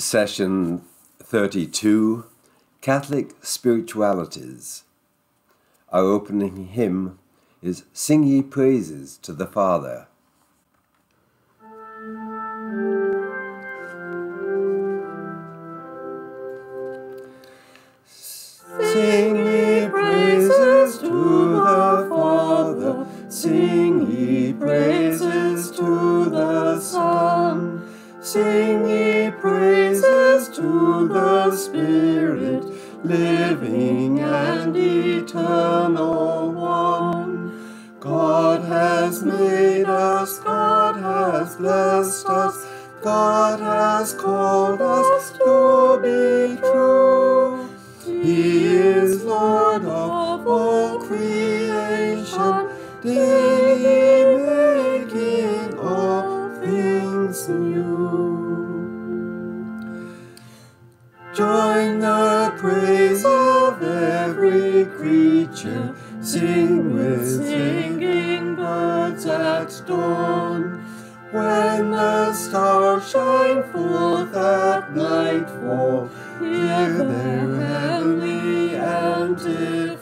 Session 32 Catholic Spiritualities. Our opening hymn is Sing Ye Praises to the Father. Sing Spirit, living and eternal one. God has made us, God has blessed us, God has called us to be sing with singing birds at dawn. When the stars shine forth at nightfall, hear their heavenly antiphon.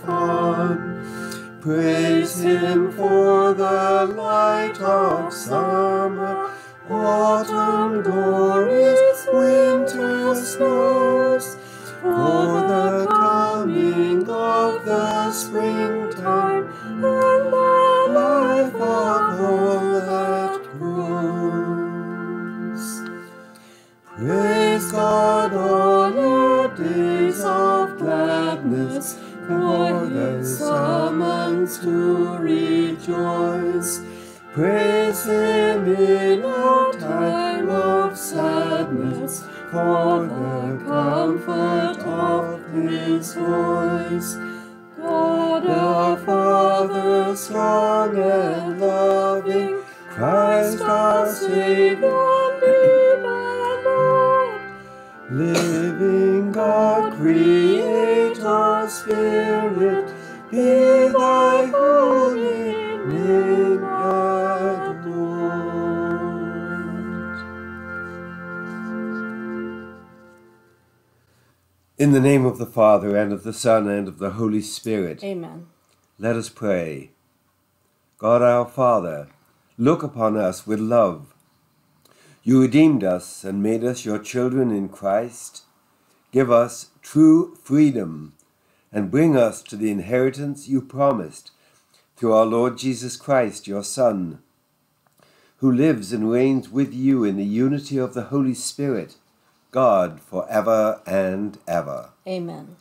Praise him for the light of summer, autumn glories, winter snows, for the coming of the springtime to rejoice. Praise Him in our time of sadness, for the comfort of His voice. God our Father, strong and loving, Christ our Savior, be thy Lord. Living God, Creator, Spirit, In the name of the Father, and of the Son, and of the Holy Spirit, Amen. let us pray. God our Father, look upon us with love. You redeemed us and made us your children in Christ. Give us true freedom and bring us to the inheritance you promised through our Lord Jesus Christ, your Son, who lives and reigns with you in the unity of the Holy Spirit, God, for ever and ever. Amen.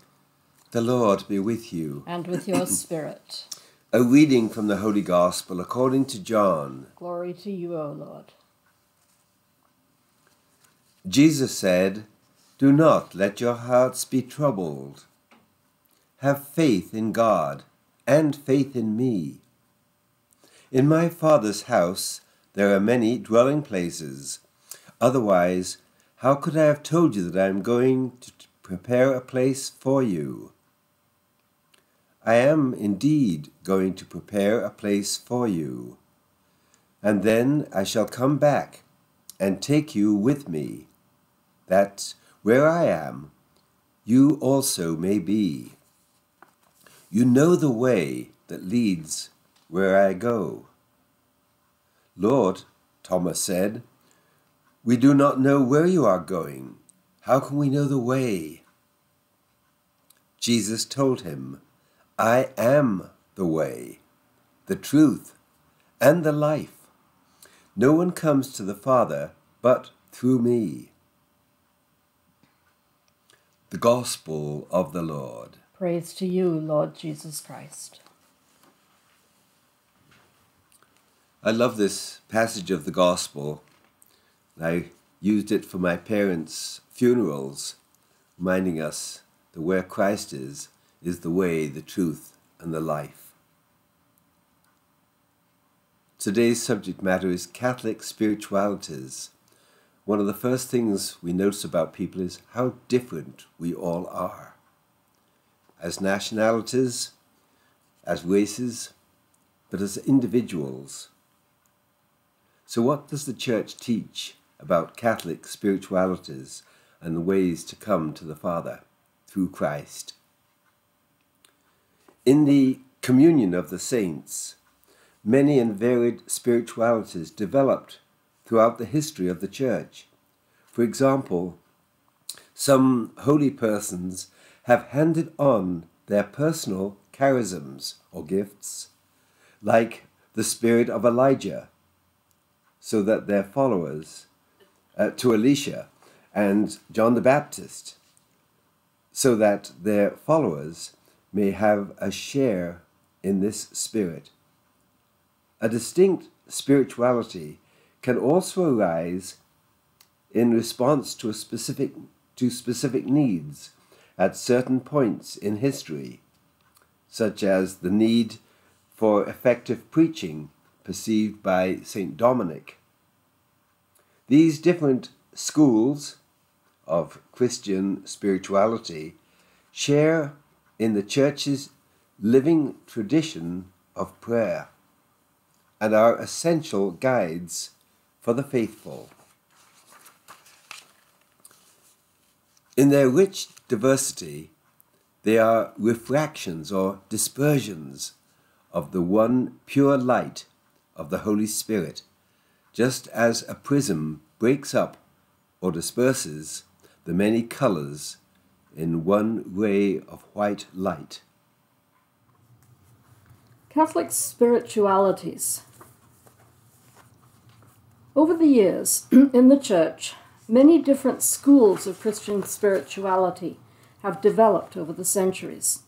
The Lord be with you. And with your spirit. A reading from the Holy Gospel according to John. Glory to you, O Lord. Jesus said, Do not let your hearts be troubled. Have faith in God and faith in me. In my Father's house there are many dwelling places. Otherwise, how could I have told you that I am going to prepare a place for you? I am indeed going to prepare a place for you. And then I shall come back and take you with me, that where I am, you also may be. You know the way that leads where I go. Lord, Thomas said, we do not know where you are going. How can we know the way? Jesus told him, I am the way, the truth, and the life. No one comes to the Father but through me. The Gospel of the Lord. Praise to you, Lord Jesus Christ. I love this passage of the Gospel. I used it for my parents' funerals, reminding us that where Christ is, is the way, the truth, and the life. Today's subject matter is Catholic spiritualities. One of the first things we notice about people is how different we all are. As nationalities, as races, but as individuals. So, what does the Church teach about Catholic spiritualities? and the ways to come to the Father through Christ. In the communion of the saints, many and varied spiritualities developed throughout the history of the Church. For example, some holy persons have handed on their personal charisms or gifts, like the spirit of Elijah, so that their followers, uh, to Elisha and John the Baptist, so that their followers may have a share in this spirit. A distinct spirituality can also arise in response to specific to specific needs at certain points in history, such as the need for effective preaching perceived by St. Dominic. These different schools of Christian spirituality share in the Church's living tradition of prayer and are essential guides for the faithful. In their rich diversity, they are refractions or dispersions of the one pure light of the Holy Spirit, just as a prism breaks up or disperses the many colors in one ray of white light. Catholic spiritualities. Over the years, in the Church, Many different schools of Christian spirituality have developed over the centuries.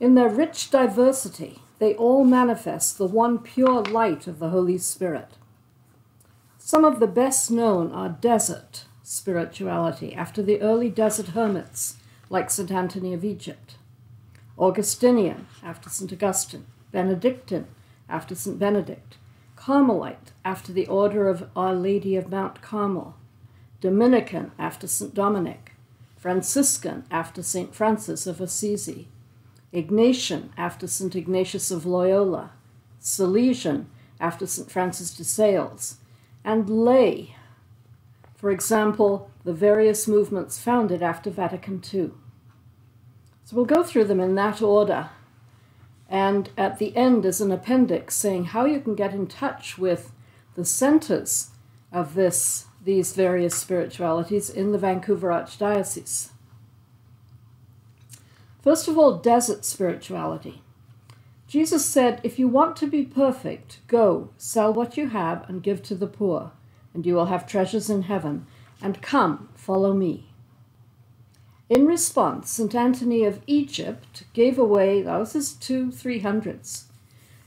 In their rich diversity, they all manifest the one pure light of the Holy Spirit. Some of the best known are desert spirituality, after the early desert hermits like St. Anthony of Egypt, Augustinian, after St. Augustine, Benedictine, after St. Benedict, Carmelite, after the Order of Our Lady of Mount Carmel, Dominican after St. Dominic, Franciscan after St. Francis of Assisi, Ignatian after St. Ignatius of Loyola, Salesian after St. Francis de Sales, and lay, for example, the various movements founded after Vatican II. So we'll go through them in that order. And at the end is an appendix saying how you can get in touch with the centers of this these various spiritualities in the Vancouver Archdiocese. First of all, desert spirituality. Jesus said, If you want to be perfect, go, sell what you have, and give to the poor, and you will have treasures in heaven, and come, follow me. In response, St. Anthony of Egypt gave away, that was his two 300s,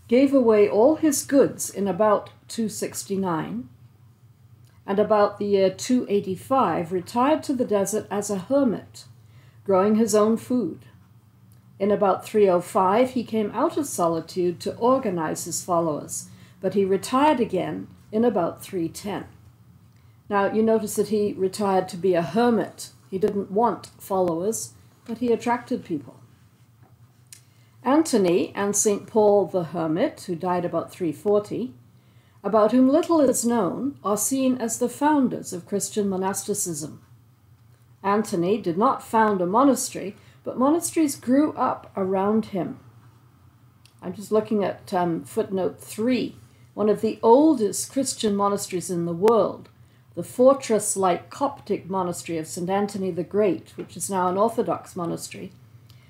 gave away all his goods in about 269 and about the year 285 retired to the desert as a hermit, growing his own food. In about 305, he came out of solitude to organize his followers, but he retired again in about 310. Now, you notice that he retired to be a hermit. He didn't want followers, but he attracted people. Antony and St. Paul the Hermit, who died about 340, about whom little is known, are seen as the founders of Christian monasticism. Antony did not found a monastery, but monasteries grew up around him. I'm just looking at um, footnote 3, one of the oldest Christian monasteries in the world, the fortress like Coptic monastery of St. Anthony the Great, which is now an Orthodox monastery,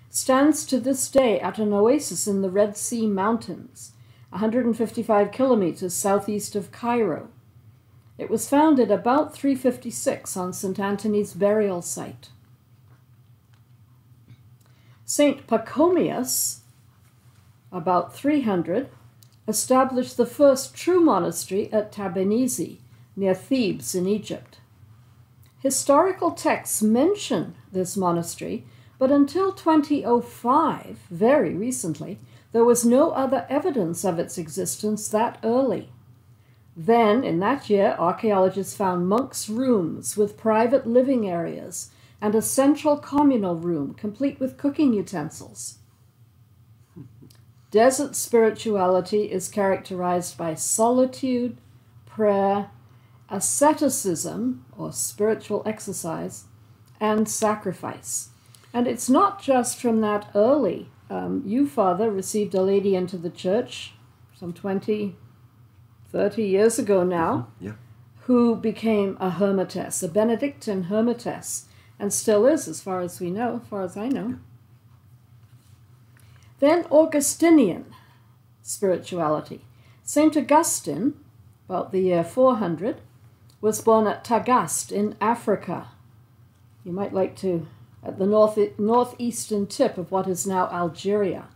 stands to this day at an oasis in the Red Sea Mountains 155 kilometers southeast of Cairo. It was founded about 356 on St. Anthony's burial site. St. Pachomius, about 300, established the first true monastery at Tabennisi, near Thebes in Egypt. Historical texts mention this monastery, but until 2005, very recently, there was no other evidence of its existence that early. Then, in that year, archaeologists found monks' rooms with private living areas and a central communal room complete with cooking utensils. Desert spirituality is characterized by solitude, prayer, asceticism, or spiritual exercise, and sacrifice. And it's not just from that early. Um, you, Father, received a lady into the church some 20, 30 years ago now, Yeah. who became a hermitess, a Benedictine hermitess, and still is, as far as we know, as far as I know. Then Augustinian spirituality. St. Augustine, about the year 400, was born at Tagaste in Africa. You might like to, at the north, northeastern tip of what is now Algeria.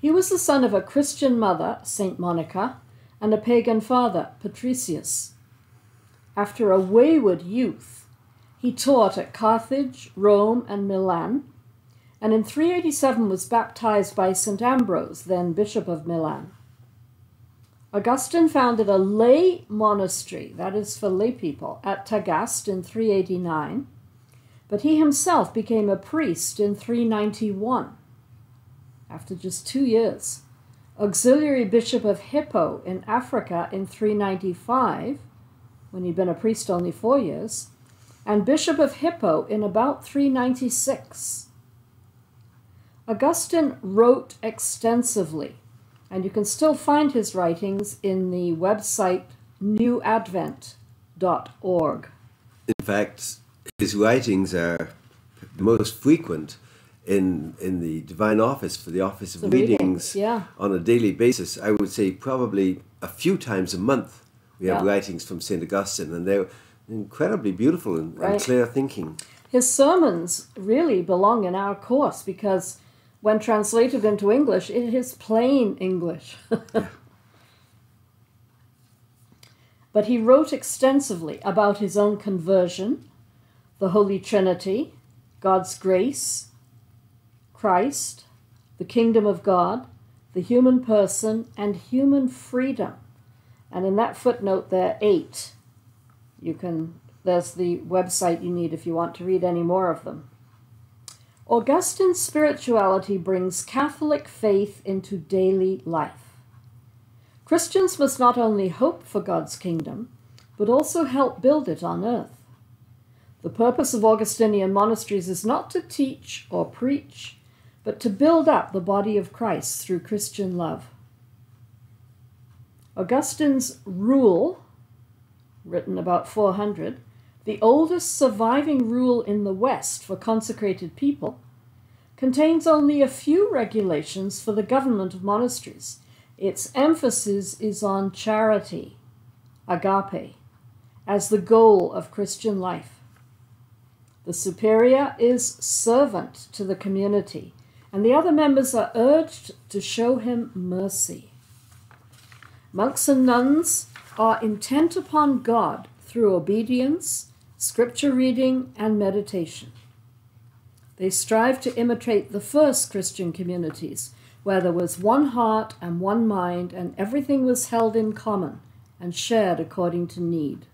He was the son of a Christian mother, St. Monica, and a pagan father, Patricius. After a wayward youth, he taught at Carthage, Rome, and Milan, and in 387 was baptized by St. Ambrose, then Bishop of Milan. Augustine founded a lay monastery, that is for lay people, at Tagaste in 389, but he himself became a priest in 391, after just two years. Auxiliary Bishop of Hippo in Africa in 395, when he'd been a priest only four years, and Bishop of Hippo in about 396. Augustine wrote extensively, and you can still find his writings in the website newadvent.org. In fact, his writings are most frequent in in the divine office for the office of The readings, readings yeah. on a daily basis. I would say probably a few times a month we have Yeah. writings from Saint Augustine, and they're incredibly beautiful and, and clear thinking. His sermons really belong in our course because when translated into English, it is plain English. but he wrote extensively about his own conversion, the Holy Trinity, God's grace, Christ, the kingdom of God, the human person, and human freedom. And in that footnote there, eight, you can there's the website you need if you want to read any more of them. Augustine's spirituality brings Catholic faith into daily life. Christians must not only hope for God's kingdom, but also help build it on earth. The purpose of Augustinian monasteries is not to teach or preach, but to build up the body of Christ through Christian love. Augustine's Rule, written about 400, the oldest surviving rule in the West for consecrated people, contains only a few regulations for the government of monasteries. Its emphasis is on charity, agape, as the goal of Christian life. The superior is servant to the community, and the other members are urged to show him mercy. Monks and nuns are intent upon God through obedience, scripture reading, and meditation. They strive to imitate the first Christian communities, where there was one heart and one mind, and everything was held in common and shared according to need.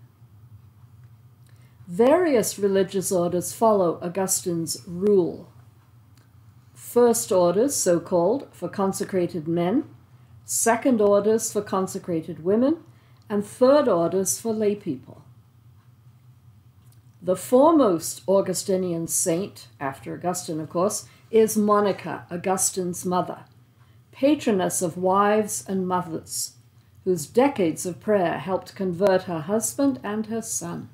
Various religious orders follow Augustine's rule. First orders, so called, for consecrated men, second orders for consecrated women, and third orders for lay people. The foremost Augustinian saint, after Augustine, of course, is Monica, Augustine's mother, patroness of wives and mothers, whose decades of prayer helped convert her husband and her son.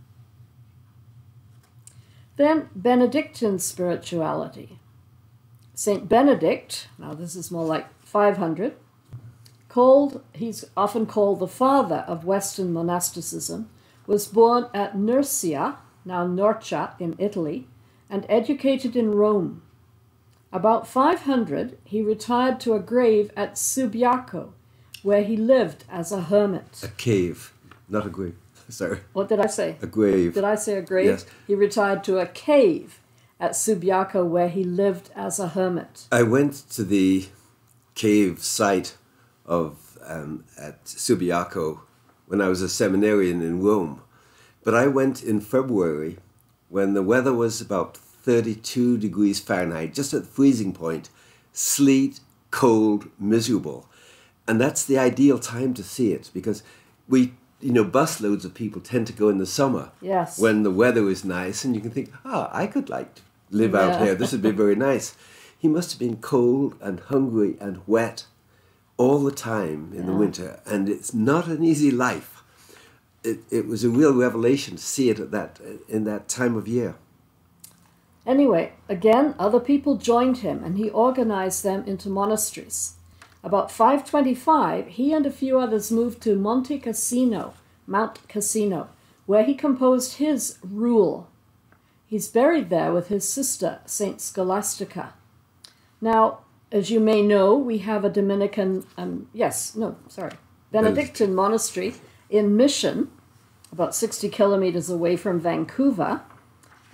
Then Benedictine spirituality. Saint Benedict, now this is more like 500, called he's often called the father of Western monasticism, was born at Nursia, now Norcia in Italy, and educated in Rome. About 500, he retired to a grave at Subiaco, where he lived as a hermit. A cave, not a grave. Sorry, What did I say? a grave. Did I say a grave? Yes. He retired to a cave at Subiaco, where he lived as a hermit. I went to the cave site of um, at Subiaco when I was a seminarian in Rome, but I went in February when the weather was about 32 degrees Fahrenheit, just at the freezing point, sleet, cold, miserable, and that's the ideal time to see it because we you know, busloads of people tend to go in the summer Yes. when the weather is nice, and you can think, ah, I could like to live out here. This would be very nice. He must have been cold and hungry and wet all the time in the winter, and it's not an easy life. It, it was a real revelation to see it at that in that time of year. Anyway, again, other people joined him and he organized them into monasteries. About 525, he and a few others moved to Monte Cassino, Mount Cassino, where he composed his Rule. He's buried there with his sister, Saint Scholastica. Now, as you may know, we have a Dominican, um, yes, no, sorry, Benedictine monastery in Mission, about 60 kilometers away from Vancouver.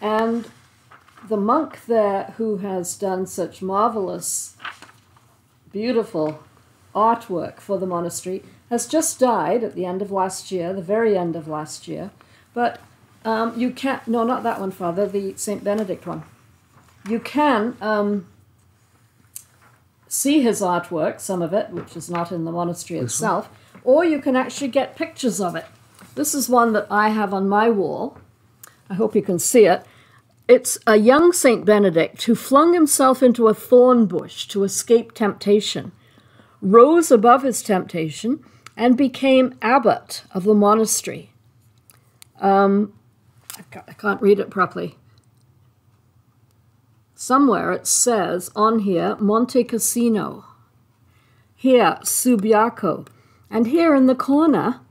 And the monk there who has done such marvelous, beautiful artwork for the monastery has just died at the end of last year, the very end of last year. But um, you can't, no, not that one, Father, the St. Benedict one. You can um, see his artwork, some of it, which is not in the monastery itself, or you can actually get pictures of it. This is one that I have on my wall. I hope you can see it. It's a young Saint Benedict who flung himself into a thorn bush to escape temptation, rose above his temptation, and became abbot of the monastery. Um, I I can't read it properly. Somewhere it says on here Monte Cassino, here Subiaco, and here in the corner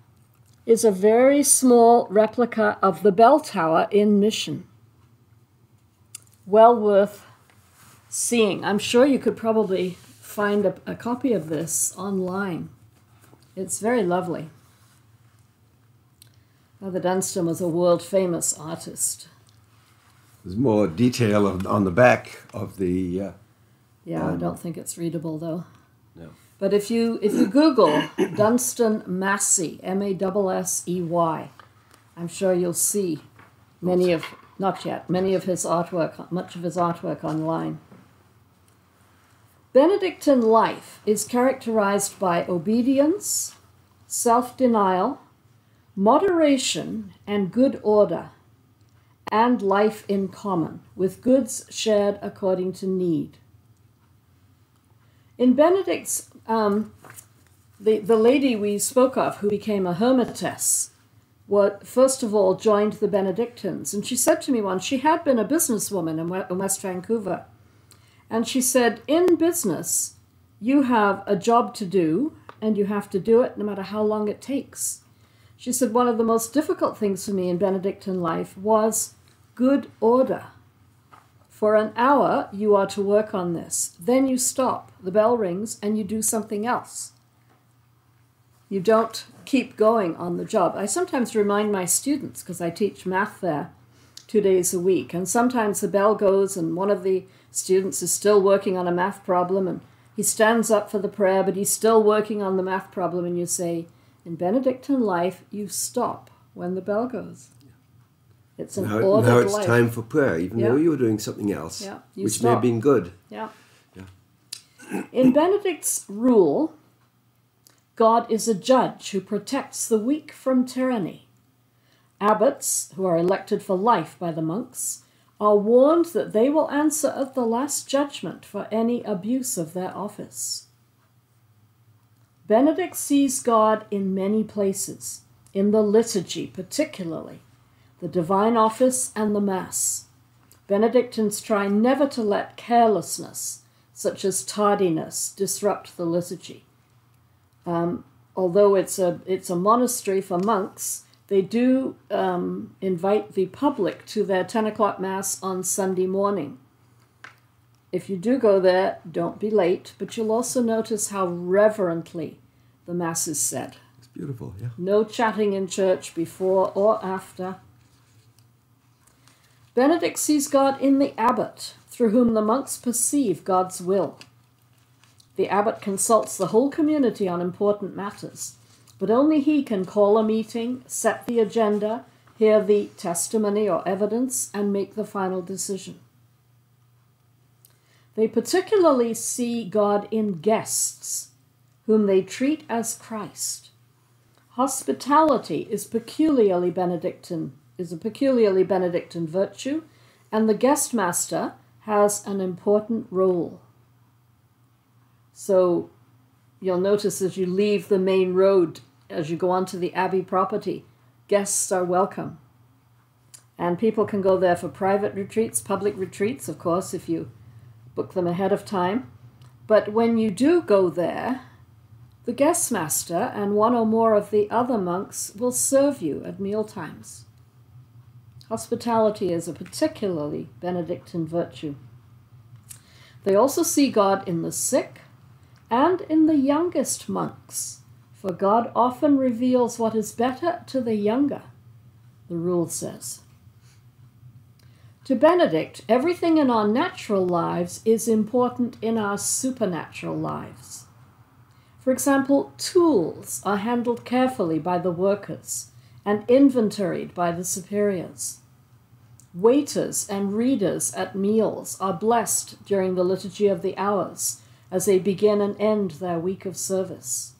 is a very small replica of the bell tower in Mission. Well worth seeing. I'm sure you could probably find a, a copy of this online. It's very lovely. Father Dunstan was a world famous artist. There's more detail on, on the back of the. Uh, Yeah, I Um, don't think it's readable though. no. But if you if you Google Dunstan Massey, M A S S E Y, I'm sure you'll see many of not yet many of his artwork, much of his artwork online. Benedictine life is characterized by obedience, self-denial, moderation, and good order, and life in common, with goods shared according to need. In Benedict's, um, the, the lady we spoke of who became a hermitess, what first of all joined the Benedictines. And she said to me once, she had been a businesswoman in in West Vancouver. And she said, in business, you have a job to do, and you have to do it no matter how long it takes. She said, one of the most difficult things for me in Benedictine life was good order. For an hour, you are to work on this. Then you stop. The bell rings and you do something else. You don't keep going on the job. I sometimes remind my students, because I teach math there two days a week, and sometimes the bell goes and one of the students is still working on a math problem and he stands up for the prayer, but he's still working on the math problem, and you say, In Benedictine life, you stop when the bell goes. It's an Now, ordered now it's life. time for prayer, even Yeah. though you were doing something else, Yeah, which may have been good. Yeah. Yeah. In Benedict's rule, God is a judge who protects the weak from tyranny. Abbots, who are elected for life by the monks, are warned that they will answer at the last judgment for any abuse of their office. Benedict sees God in many places, in the liturgy particularly, the divine office and the Mass. Benedictines try never to let carelessness, such as tardiness, disrupt the liturgy. Um, although it's a it's a monastery for monks, they do um, invite the public to their ten o'clock mass on Sunday morning. If you do go there, don't be late, but you'll also notice how reverently the mass is said. It's beautiful, yeah. No chatting in church before or after. Benedict sees God in the abbot, through whom the monks perceive God's will. The abbot consults the whole community on important matters, but only he can call a meeting, set the agenda, hear the testimony or evidence, and make the final decision. They particularly see God in guests, whom they treat as Christ. Hospitality is peculiarly Benedictine, is a peculiarly Benedictine virtue, and the guest master has an important role. So you'll notice as you leave the main road, as you go onto the Abbey property, guests are welcome. And people can go there for private retreats, public retreats, of course, if you book them ahead of time. But when you do go there, the guest master and one or more of the other monks will serve you at meal times. Hospitality is a particularly Benedictine virtue. They also see God in the sick and in the youngest monks, for God often reveals what is better to the younger, the rule says. To Benedict, everything in our natural lives is important in our supernatural lives. For example, tools are handled carefully by the workers and inventoried by the superiors. Waiters and readers at meals are blessed during the Liturgy of the Hours as they begin and end their week of service.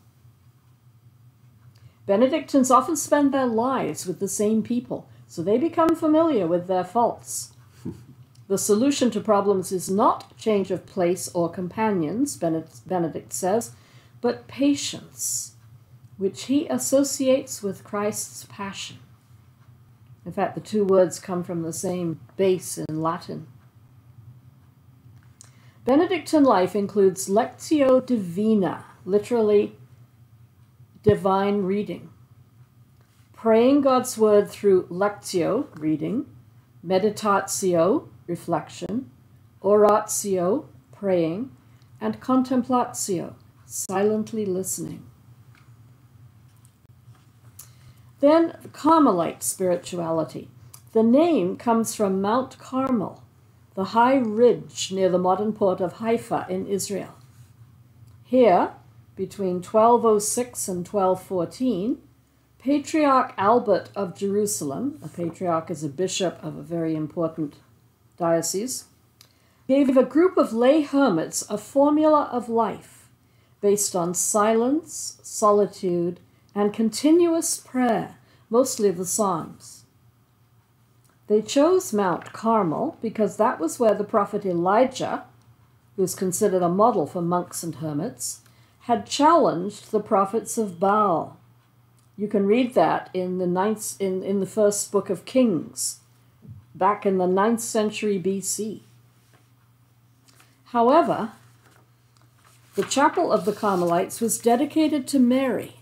Benedictines often spend their lives with the same people, so they become familiar with their faults. The solution to problems is not change of place or companions, Benedict says, but patience, which he associates with Christ's passion. In fact, the two words come from the same base in Latin. Benedictine life includes Lectio Divina, literally divine reading, praying God's word through Lectio, reading, Meditatio, reflection, oratio, praying, and contemplatio, silently listening. Then Carmelite spirituality. The name comes from Mount Carmel, the high ridge near the modern port of Haifa in Israel. Here, between 1206 and 1214, Patriarch Albert of Jerusalem, a patriarch is a bishop of a very important diocese, gave a group of lay hermits a formula of life based on silence, solitude, and continuous prayer, mostly the Psalms. They chose Mount Carmel because that was where the prophet Elijah, who is considered a model for monks and hermits, had challenged the prophets of Baal. You can read that in the ninth in, in the first book of Kings back in the ninth century BC. However, the chapel of the Carmelites was dedicated to Mary,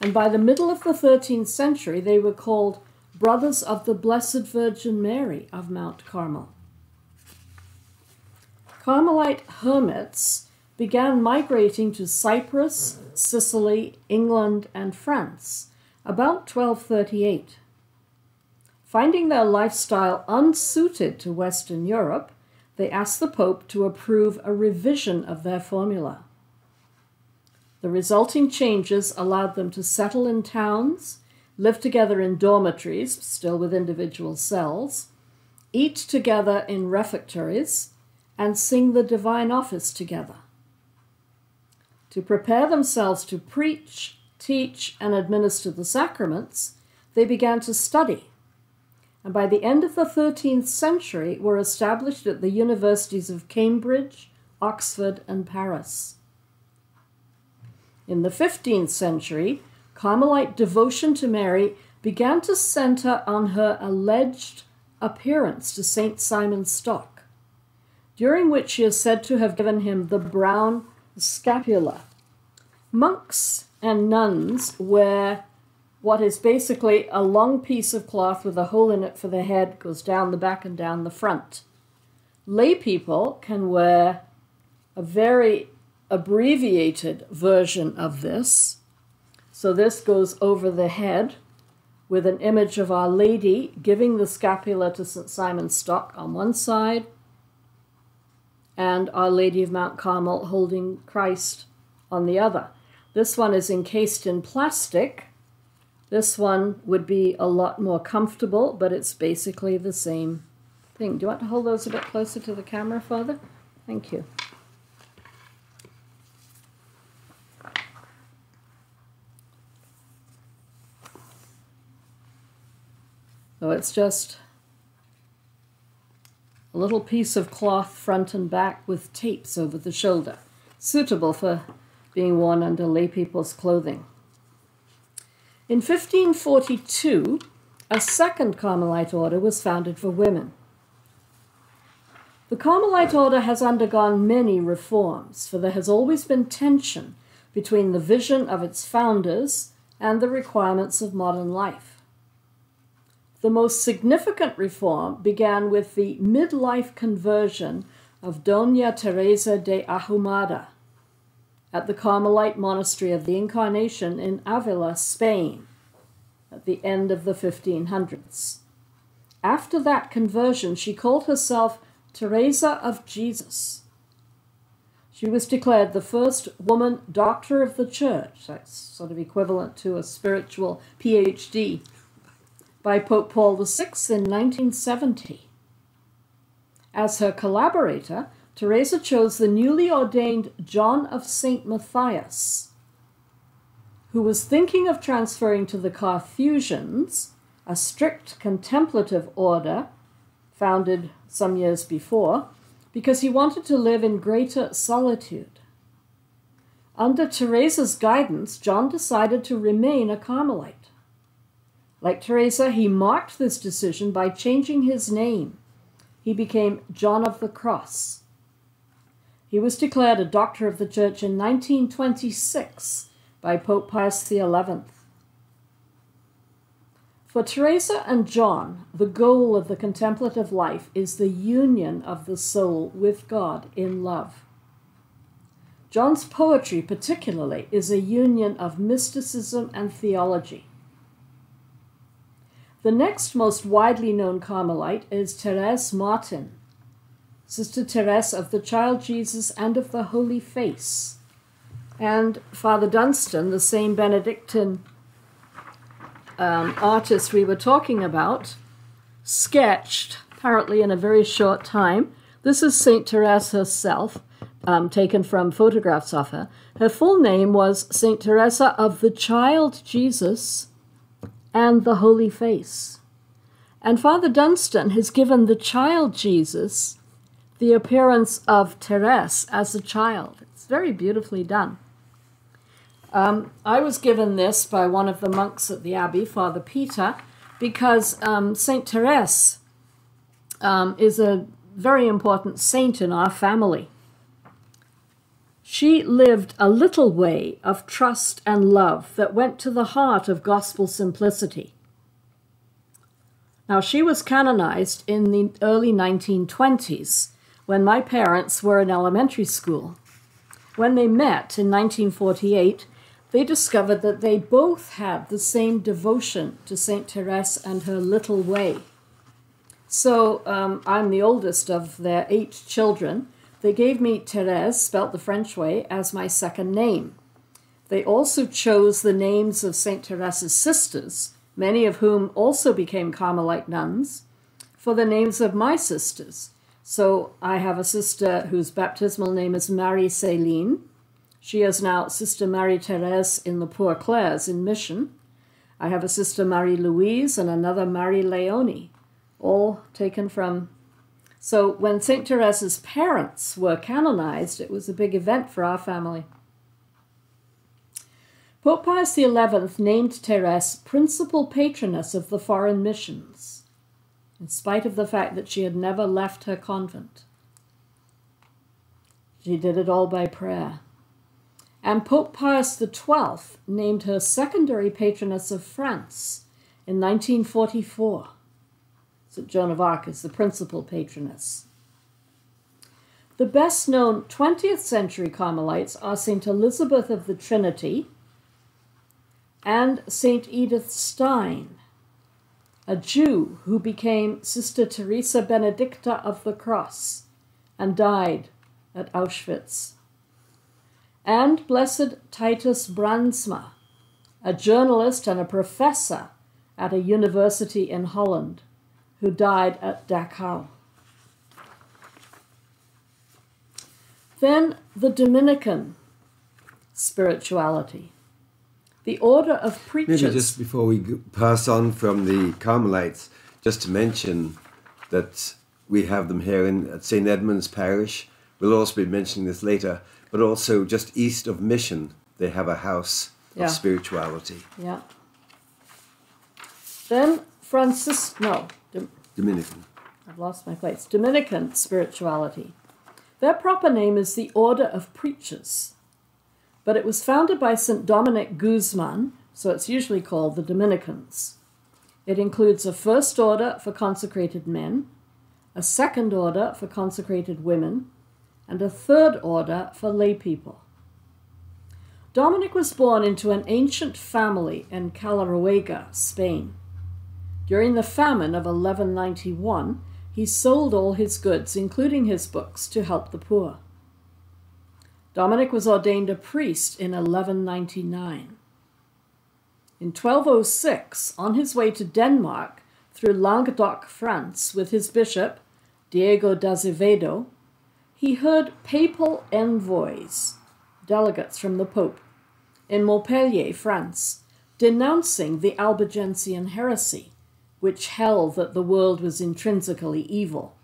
and by the middle of the 13th century they were called Brothers of the Blessed Virgin Mary of Mount Carmel. Carmelite hermits began migrating to Cyprus, Sicily, England, and France about 1238. Finding their lifestyle unsuited to Western Europe, they asked the Pope to approve a revision of their formula. The resulting changes allowed them to settle in towns, live together in dormitories, still with individual cells, eat together in refectories, and sing the divine office together. To prepare themselves to preach, teach, and administer the sacraments, they began to study and by the end of the 13th century were established at the universities of Cambridge, Oxford, and Paris. In the 15th century, Carmelite devotion to Mary began to center on her alleged appearance to St. Simon Stock, during which she is said to have given him the brown scapular. Monks and nuns wear what is basically a long piece of cloth with a hole in it for the head, goes down the back and down the front. Lay people can wear a very abbreviated version of this. So this goes over the head with an image of Our Lady giving the scapular to St. Simon Stock on one side and Our Lady of Mount Carmel holding Christ on the other. This one is encased in plastic this one would be a lot more comfortable, but it's basically the same thing. Do you want to hold those a bit closer to the camera, Father? Thank you. So it's just a little piece of cloth front and back with tapes over the shoulder, suitable for being worn under lay people's clothing. In 1542, a second Carmelite order was founded for women. The Carmelite order has undergone many reforms, for there has always been tension between the vision of its founders and the requirements of modern life. The most significant reform began with the midlife conversion of Dona Teresa de Ahumada at the Carmelite monastery of the Incarnation in Avila, Spain, at the end of the 1500s. After that conversion, she called herself Teresa of Jesus. She was declared the first woman doctor of the church, that's sort of equivalent to a spiritual PhD, by Pope Paul VI in 1970. As her collaborator, Teresa chose the newly ordained John of St. Matthias, who was thinking of transferring to the Carthusians, a strict contemplative order founded some years before, because he wanted to live in greater solitude. Under Teresa's guidance, John decided to remain a Carmelite. Like Teresa, he marked this decision by changing his name. He became John of the Cross. He was declared a doctor of the church in 1926 by Pope Pius XI. For Teresa and John, the goal of the contemplative life is the union of the soul with God in love. John's poetry, particularly, is a union of mysticism and theology. The next most widely known Carmelite is Therese Martin, Sister Therese of the Child Jesus and of the Holy Face. And Father Dunstan, the same Benedictine um, artist we were talking about sketched, apparently in a very short time. This is St. Therese herself, um, taken from photographs of her. Her full name was St. Teresa of the Child Jesus and the Holy Face. And Father Dunstan has given the child Jesus the appearance of Therese as a child. It's very beautifully done. Um, I was given this by one of the monks at the abbey, Father Peter, because um, Saint Therese um, is a very important saint in our family. She lived a little way of trust and love that went to the heart of gospel simplicity. Now, she was canonized in the early 1920s when my parents were in elementary school. When they met in 1948, they discovered that they both had the same devotion to St. Therese and her little way. So um, I'm the oldest of their eight children. They gave me Therese, spelt the French way, as my second name. They also chose the names of St. Therese's sisters, many of whom also became Carmelite nuns, for the names of my sisters. So I have a sister whose baptismal name is Marie Céline, she is now Sister Marie Therese in the Poor Clares in Mission. I have a Sister Marie Louise and another Marie Leonie, all taken from. So when St. Teresa's parents were canonized, it was a big event for our family. Pope Pius XI named Therese principal patroness of the foreign missions, in spite of the fact that she had never left her convent. She did it all by prayer and Pope Pius XII named her secondary patroness of France in 1944. St. Joan of Arc is the principal patroness. The best known 20th century Carmelites are St. Elizabeth of the Trinity and St. Edith Stein, a Jew who became Sister Teresa Benedicta of the Cross and died at Auschwitz and Blessed Titus Brandsma, a journalist and a professor at a university in Holland, who died at Dachau. Then the Dominican spirituality. The order of preachers. Maybe just before we pass on from the Carmelites, just to mention that we have them here in at St Edmund's Parish. We'll also be mentioning this later, but also just east of Mission, they have a house Yeah. of spirituality, Yeah. Then Francis, no, Dom- Dominican. I've lost my place. Dominican spirituality. Their proper name is the Order of Preachers, but it was founded by St. Dominic Guzman, so it's usually called the Dominicans. It includes a first order for consecrated men, a second order for consecrated women, and a third order for lay people. Dominic was born into an ancient family in Caleruega, Spain. During the famine of 1191, he sold all his goods, including his books, to help the poor. Dominic was ordained a priest in 1199. In 1206, on his way to Denmark through Languedoc, France, with his bishop, Diego d'Azevedo, he heard papal envoys, delegates from the Pope, in Montpellier, France, denouncing the Albigensian heresy, which held that the world was intrinsically evil.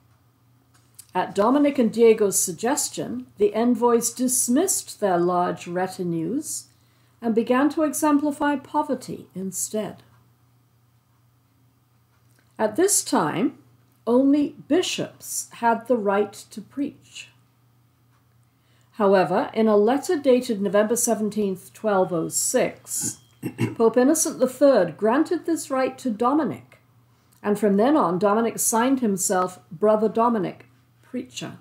At Dominic and Diego's suggestion, the envoys dismissed their large retinues and began to exemplify poverty instead. At this time, only bishops had the right to preach. However, in a letter dated November 17, 1206, Pope Innocent III granted this right to Dominic, and from then on, Dominic signed himself Brother Dominic, preacher.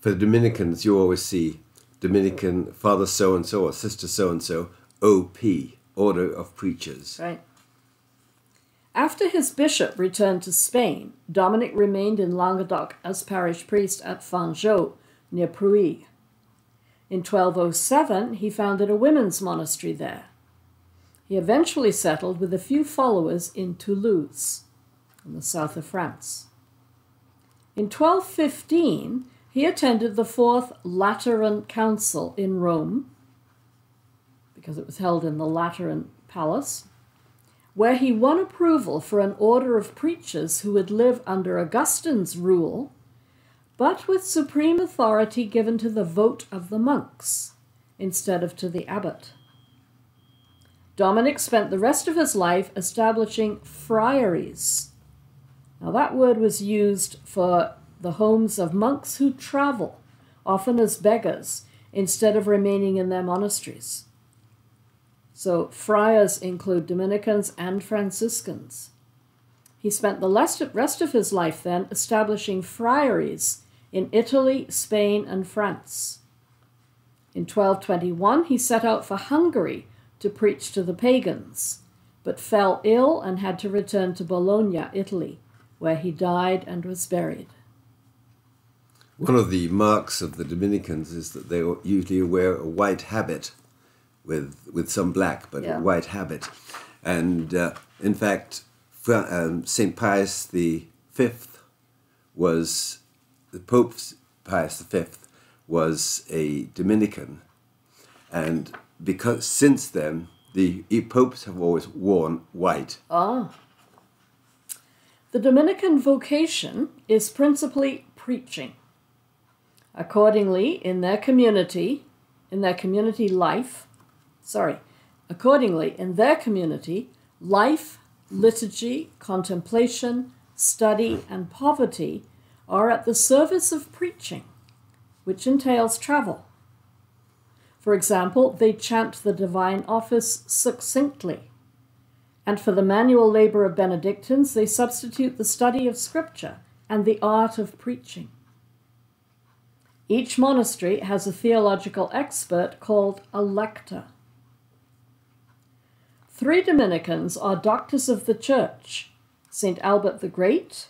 For the Dominicans, you always see Dominican Father so and so or Sister so and so, OP, Order of Preachers. Right. After his bishop returned to Spain, Dominic remained in Languedoc as parish priest at Fanjeaux, near Prouille. In 1207, he founded a women's monastery there. He eventually settled with a few followers in Toulouse, in the south of France. In 1215, he attended the Fourth Lateran Council in Rome, because it was held in the Lateran Palace, where he won approval for an order of preachers who would live under Augustine's rule, but with supreme authority given to the vote of the monks instead of to the abbot. Dominic spent the rest of his life establishing friaries. Now, that word was used for the homes of monks who travel, often as beggars, instead of remaining in their monasteries. So, friars include Dominicans and Franciscans. He spent the rest of his life then establishing friaries in Italy, Spain, and France. In 1221, he set out for Hungary to preach to the pagans, but fell ill and had to return to Bologna, Italy, where he died and was buried. One of the marks of the Dominicans is that they usually wear a white habit with, with some black, but Yeah. a white habit. And uh, in fact, um, St. Pius the Fifth was, the Pope Pius the Fifth was a Dominican. And because since then, the popes have always worn white. Ah. The Dominican vocation is principally preaching. Accordingly, in their community, in their community life, sorry, accordingly, in their community, life, liturgy, contemplation, study, and poverty are at the service of preaching, which entails travel. For example, they chant the divine office succinctly. And for the manual labor of Benedictines, they substitute the study of Scripture and the art of preaching. Each monastery has a theological expert called a lector. Three Dominicans are doctors of the Church St. Albert the Great,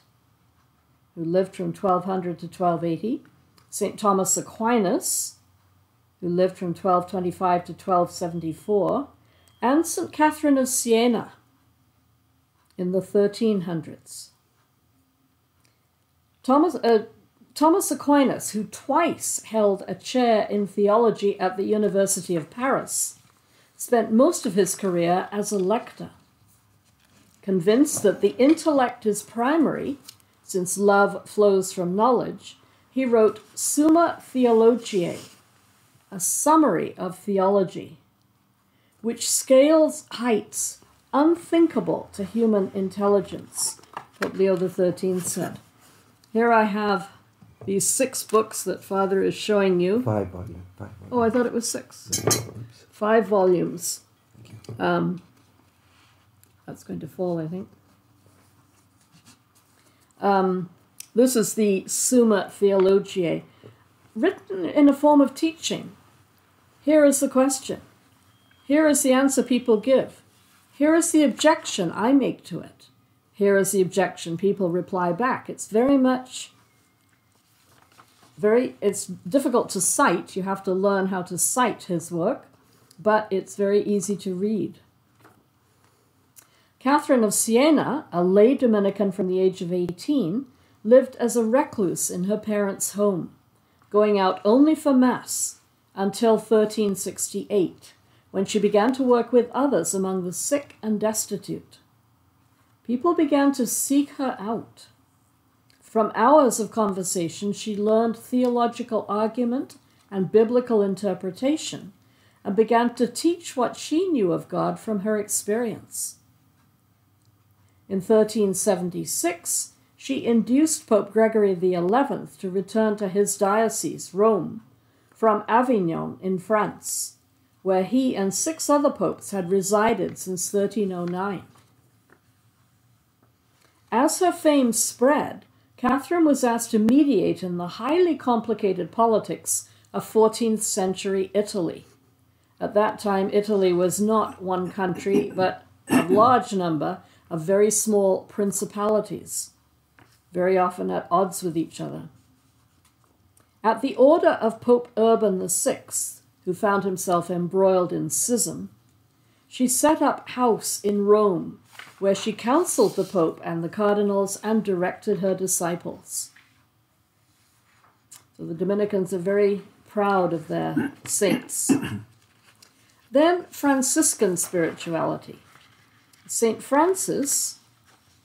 who lived from 1200 to 1280, St. Thomas Aquinas, who lived from 1225 to 1274, and St. Catherine of Siena in the 1300s. Thomas, uh, Thomas Aquinas, who twice held a chair in theology at the University of Paris, spent most of his career as a lector. Convinced that the intellect is primary, since love flows from knowledge, he wrote Summa Theologiae, a summary of theology, which scales heights unthinkable to human intelligence, Pope Leo XIII said. Here I have these six books that Father is showing you. Five volumes. Oh, I thought it was six. Five volumes. Um, that's going to fall, I think. Um, this is the Summa Theologiae, written in a form of teaching. Here is the question. Here is the answer people give. Here is the objection I make to it. Here is the objection people reply back. It's very much very it's difficult to cite. You have to learn how to cite his work, but it's very easy to read. Catherine of Siena, a lay Dominican from the age of 18, lived as a recluse in her parents' home, going out only for Mass until 1368, when she began to work with others among the sick and destitute. People began to seek her out. From hours of conversation, she learned theological argument and biblical interpretation and began to teach what she knew of God from her experience. In 1376, she induced Pope Gregory XI to return to his diocese, Rome, from Avignon in France, where he and six other popes had resided since 1309. As her fame spread, Catherine was asked to mediate in the highly complicated politics of 14th century Italy. At that time, Italy was not one country, but a large number of very small principalities, very often at odds with each other. At the order of Pope Urban VI, who found himself embroiled in schism, she set up house in Rome, where she counseled the Pope and the cardinals and directed her disciples. So the Dominicans are very proud of their saints. then Franciscan spirituality. St. Francis,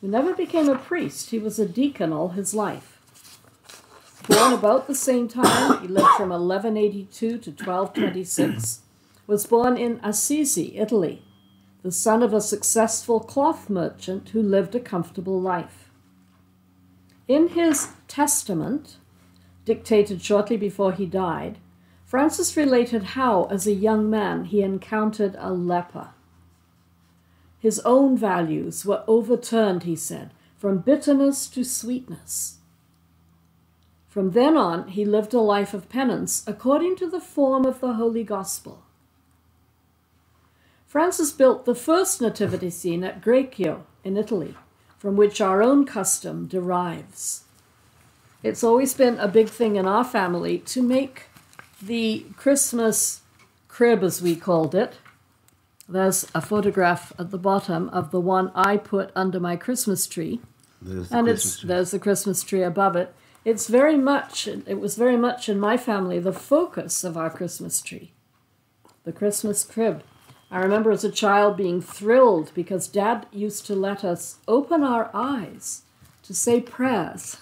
who never became a priest, he was a deacon all his life. Born about the same time, he lived from 1182 to 1226, was born in Assisi, Italy, the son of a successful cloth merchant who lived a comfortable life. In his testament, dictated shortly before he died, Francis related how, as a young man, he encountered a leper. His own values were overturned, he said, from bitterness to sweetness. From then on, he lived a life of penance according to the form of the Holy Gospel. Francis built the first nativity scene at Greccio in Italy, from which our own custom derives. It's always been a big thing in our family to make the Christmas crib, as we called it, there's a photograph at the bottom of the one I put under my Christmas tree. There's the and Christmas it's tree. there's the Christmas tree above it. It's very much it was very much in my family the focus of our Christmas tree. The Christmas crib. I remember as a child being thrilled because dad used to let us open our eyes to say prayers.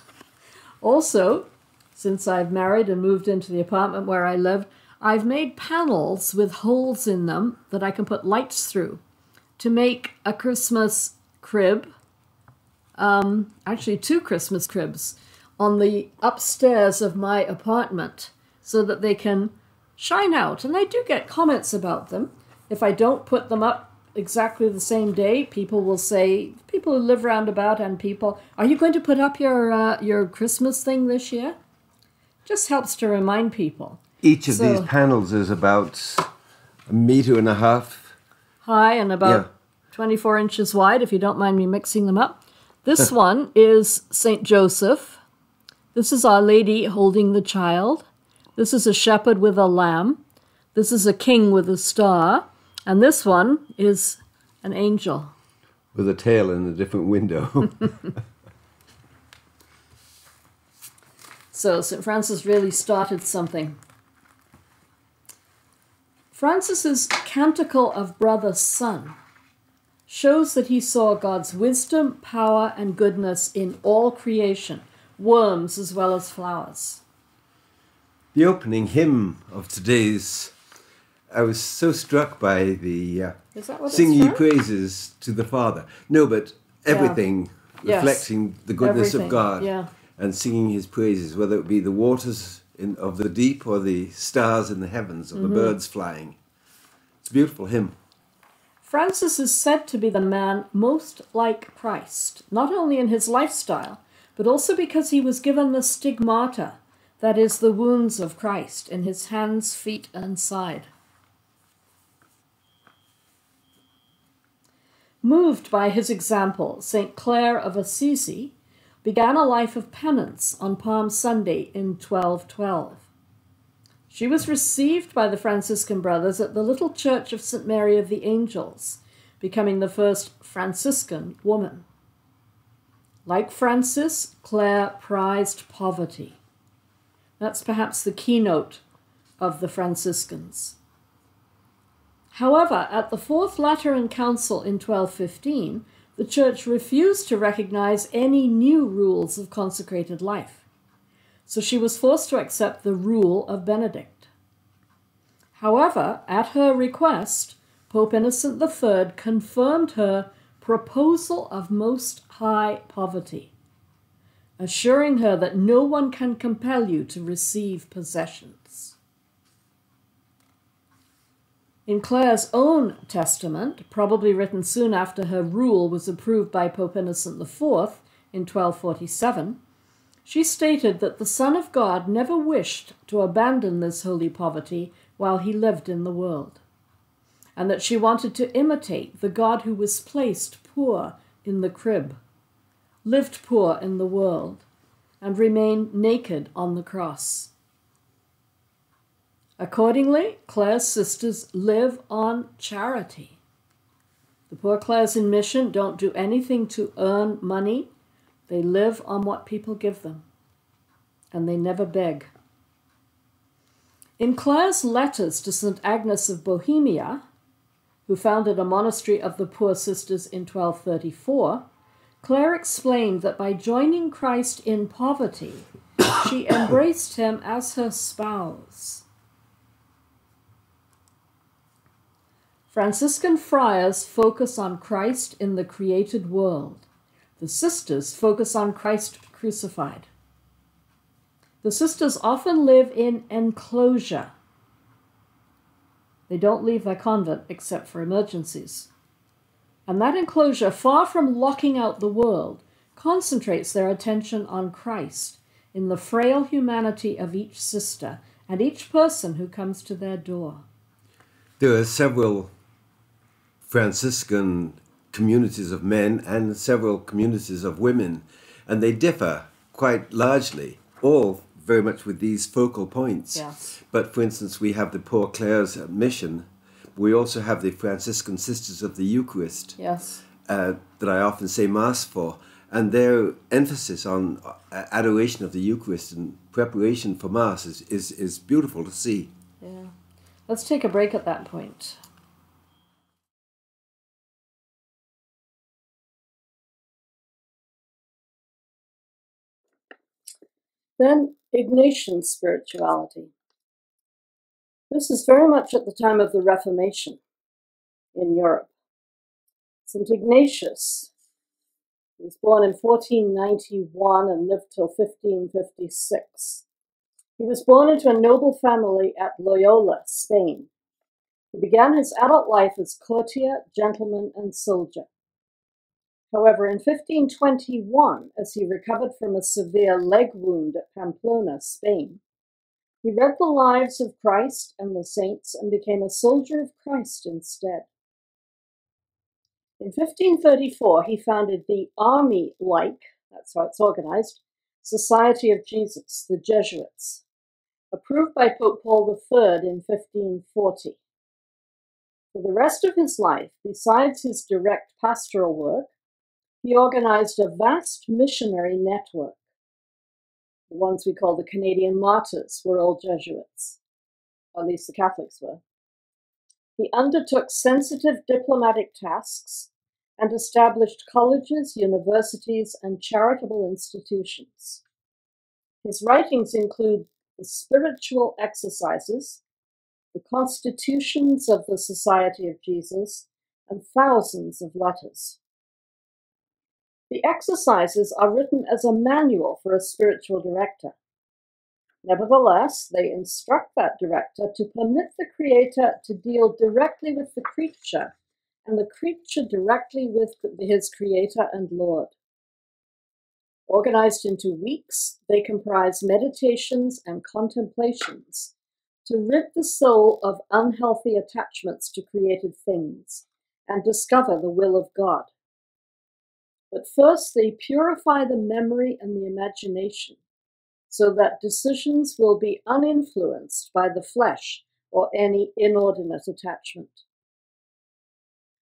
Also, since I've married and moved into the apartment where I live, I've made panels with holes in them that I can put lights through to make a Christmas crib. Um, actually, two Christmas cribs on the upstairs of my apartment so that they can shine out. And I do get comments about them. If I don't put them up exactly the same day, people will say, people who live round about and people, are you going to put up your uh, your Christmas thing this year? Just helps to remind people. Each of So- these panels is about a meter and a half. high and about Yeah. 24 inches wide, if you don't mind me mixing them up. This one is St. Joseph. This is Our Lady holding the child. This is a shepherd with a lamb. This is a king with a star. And this one is an angel. with a tail in a different window. So St. Francis really started something. Francis's Canticle of Brother Sun shows that he saw God's wisdom, power, and goodness in all creation, worms as well as flowers. The opening hymn of today's, I was so struck by the uh, Is sing ye praises to the Father. No, but everything Yes. reflecting the goodness Everything, of God yeah. and singing his praises, whether it be the waters in, of the deep or the stars in the heavens or Mm-hmm. the birds flying. It's a beautiful hymn. Francis is said to be the man most like Christ, not only in his lifestyle, but also because he was given the stigmata, that is, the wounds of Christ, in his hands, feet, and side. Moved by his example, St. Clare of Assisi began a life of penance on Palm Sunday in 1212. She was received by the Franciscan brothers at the little church of St. Mary of the Angels, becoming the first Franciscan woman. Like Francis, Clare prized poverty. That's perhaps the keynote of the Franciscans. However, at the Fourth Lateran Council in 1215, the Church refused to recognize any new rules of consecrated life so she was forced to accept the rule of Benedict. However, at her request, Pope Innocent III confirmed her proposal of most high poverty, assuring her that no one can compel you to receive possessions. In Clare's own testament, probably written soon after her rule was approved by Pope Innocent IV in 1247, she stated that the Son of God never wished to abandon this holy poverty while he lived in the world, and that she wanted to imitate the God who was placed poor in the crib, lived poor in the world, and remained naked on the cross. Accordingly, Clare's sisters live on charity. The poor Clares in mission don't do anything to earn money they live on what people give them, and they never beg. In Clare's letters to St. Agnes of Bohemia, who founded a monastery of the Poor Sisters in 1234, Clare explained that by joining Christ in poverty, she embraced him as her spouse. Franciscan friars focus on Christ in the created world. The sisters focus on Christ crucified. The sisters often live in enclosure. They don't leave their convent except for emergencies. And that enclosure, far from locking out the world, concentrates their attention on Christ in the frail humanity of each sister and each person who comes to their door. There are several Franciscan communities of men and several communities of women, and they differ quite largely, all very much with these focal points. Yes. But for instance, we have the Poor Clare's mission. We also have the Franciscan Sisters of the Eucharist Yes. uh, that I often say Mass for, and their emphasis on uh, adoration of the Eucharist and preparation for Mass is, is, is beautiful to see. Yeah. Let's take a break at that point. Then Ignatian spirituality. This is very much at the time of the Reformation in Europe. St. Ignatius he was born in 1491 and lived till 1556. He was born into a noble family at Loyola, Spain. He began his adult life as courtier, gentleman, and soldier. However, in 1521, as he recovered from a severe leg wound at Pamplona, Spain, he read the lives of Christ and the saints and became a soldier of Christ instead. In 1534, he founded the Army like, that's how it's organized, Society of Jesus, the Jesuits, approved by Pope Paul III in 1540. For the rest of his life, besides his direct pastoral work, he organized a vast missionary network. The ones we call the Canadian Martyrs were all Jesuits, or at least the Catholics were. He undertook sensitive diplomatic tasks and established colleges, universities, and charitable institutions. His writings include the spiritual exercises, the constitutions of the Society of Jesus, and thousands of letters. The exercises are written as a manual for a spiritual director. Nevertheless, they instruct that director to permit the Creator to deal directly with the creature and the creature directly with his Creator and Lord. Organized into weeks, they comprise meditations and contemplations to rid the soul of unhealthy attachments to created things and discover the will of God. But first, they purify the memory and the imagination so that decisions will be uninfluenced by the flesh or any inordinate attachment.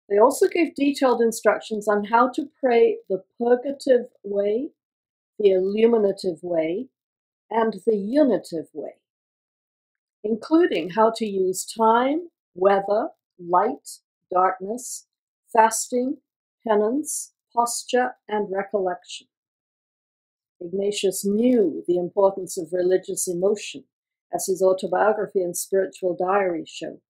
They also give detailed instructions on how to pray the purgative way, the illuminative way, and the unitive way, including how to use time, weather, light, darkness, fasting, penance, posture, and recollection. Ignatius knew the importance of religious emotion, as his autobiography and spiritual diary show.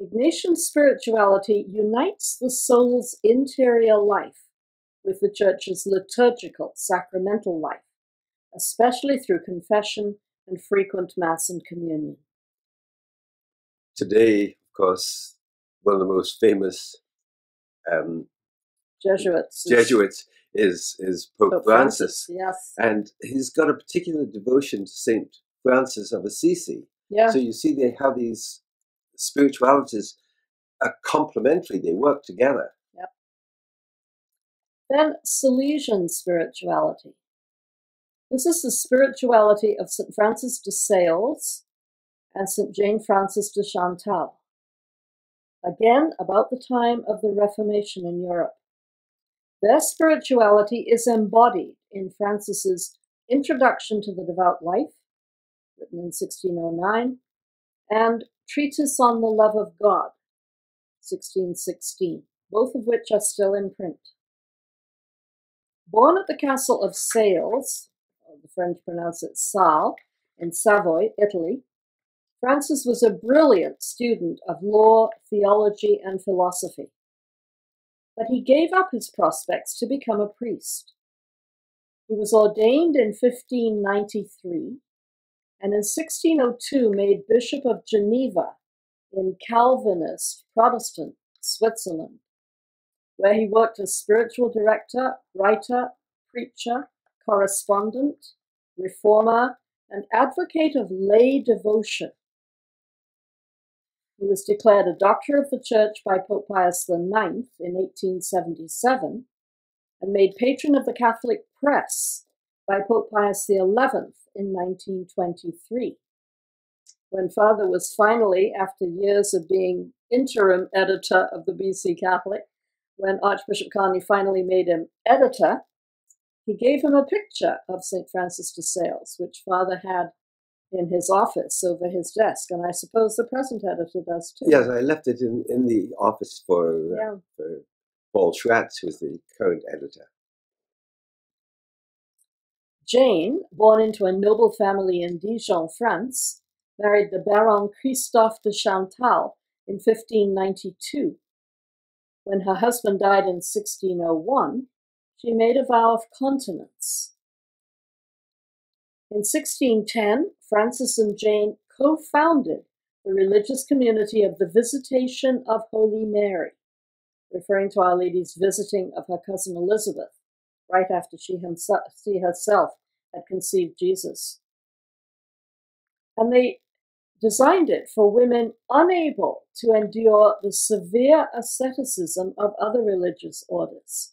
Ignatian spirituality unites the soul's interior life with the Church's liturgical, sacramental life, especially through confession and frequent Mass and Communion. Today, of course, one of the most famous um, Jesuits. Jesuits is is Pope, Pope Francis. Francis, yes. and he's got a particular devotion to Saint Francis of Assisi. Yeah. So you see, they have these spiritualities are complementary; they work together. Yep. Then Salesian spirituality. This is the spirituality of St. Francis de Sales and St. Jane Frances de Chantal. Again, about the time of the Reformation in Europe. Their spirituality is embodied in Francis's Introduction to the Devout Life, written in 1609, and Treatise on the Love of God, 1616, both of which are still in print. Born at the castle of Sales, the French pronounce it Sal, in Savoy, Italy, Francis was a brilliant student of law, theology, and philosophy. But he gave up his prospects to become a priest. He was ordained in 1593 and in 1602 made Bishop of Geneva in Calvinist Protestant Switzerland where he worked as spiritual director, writer, preacher, correspondent, reformer, and advocate of lay devotion. He was declared a Doctor of the Church by Pope Pius IX in 1877 and made patron of the Catholic press by Pope Pius XI in 1923. When Father was finally, after years of being interim editor of the BC Catholic, when Archbishop Carney finally made him editor, he gave him a picture of St. Francis de Sales, which Father had in his office over his desk, and I suppose the present editor does too. Yes, I left it in, in the office for, uh, Yeah. for Paul Schratz, who's the current editor. Jane, born into a noble family in Dijon, France, married the Baron Christophe de Chantal in 1592. When her husband died in 1601, she made a vow of continence. In 1610, Francis and Jane co founded the religious community of the Visitation of Holy Mary, referring to Our Lady's visiting of her cousin Elizabeth right after she, himself, she herself had conceived Jesus. And they designed it for women unable to endure the severe asceticism of other religious orders.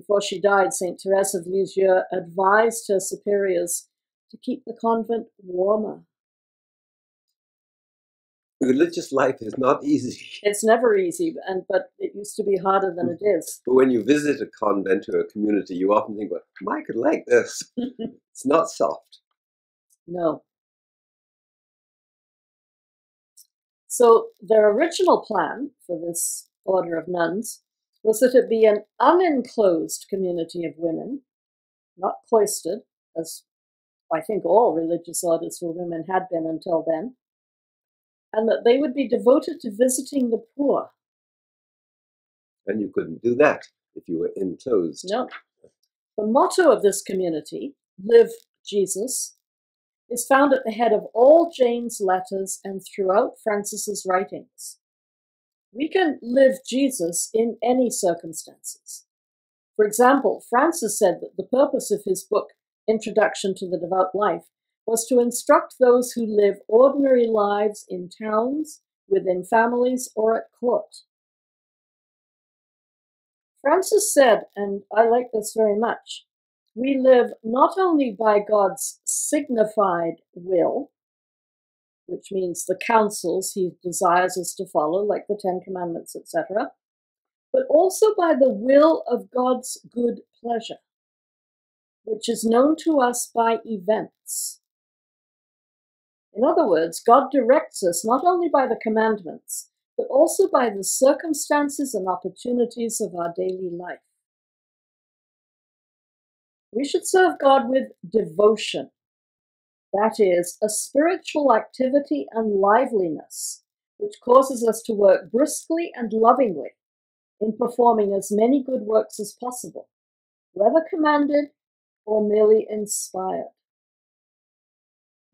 Before she died, St. Therese of Lisieux advised her superiors to keep the convent warmer. Religious life is not easy. It's never easy, and but it used to be harder than it is. But when you visit a convent or a community, you often think, well, I could like this. it's not soft. No. So their original plan for this order of nuns was that it be an unenclosed community of women, not cloistered, as I think all religious orders for women had been until then, and that they would be devoted to visiting the poor. And you couldn't do that if you were enclosed. No. The motto of this community, Live Jesus, is found at the head of all Jane's letters and throughout Francis's writings. We can live Jesus in any circumstances. For example, Francis said that the purpose of his book, Introduction to the Devout Life, was to instruct those who live ordinary lives in towns, within families, or at court. Francis said, and I like this very much, we live not only by God's signified will, which means the counsels he desires us to follow, like the Ten Commandments, etc., but also by the will of God's good pleasure, which is known to us by events. In other words, God directs us not only by the commandments, but also by the circumstances and opportunities of our daily life. We should serve God with devotion, that is, a spiritual activity and liveliness, which causes us to work briskly and lovingly in performing as many good works as possible, whether commanded or merely inspired.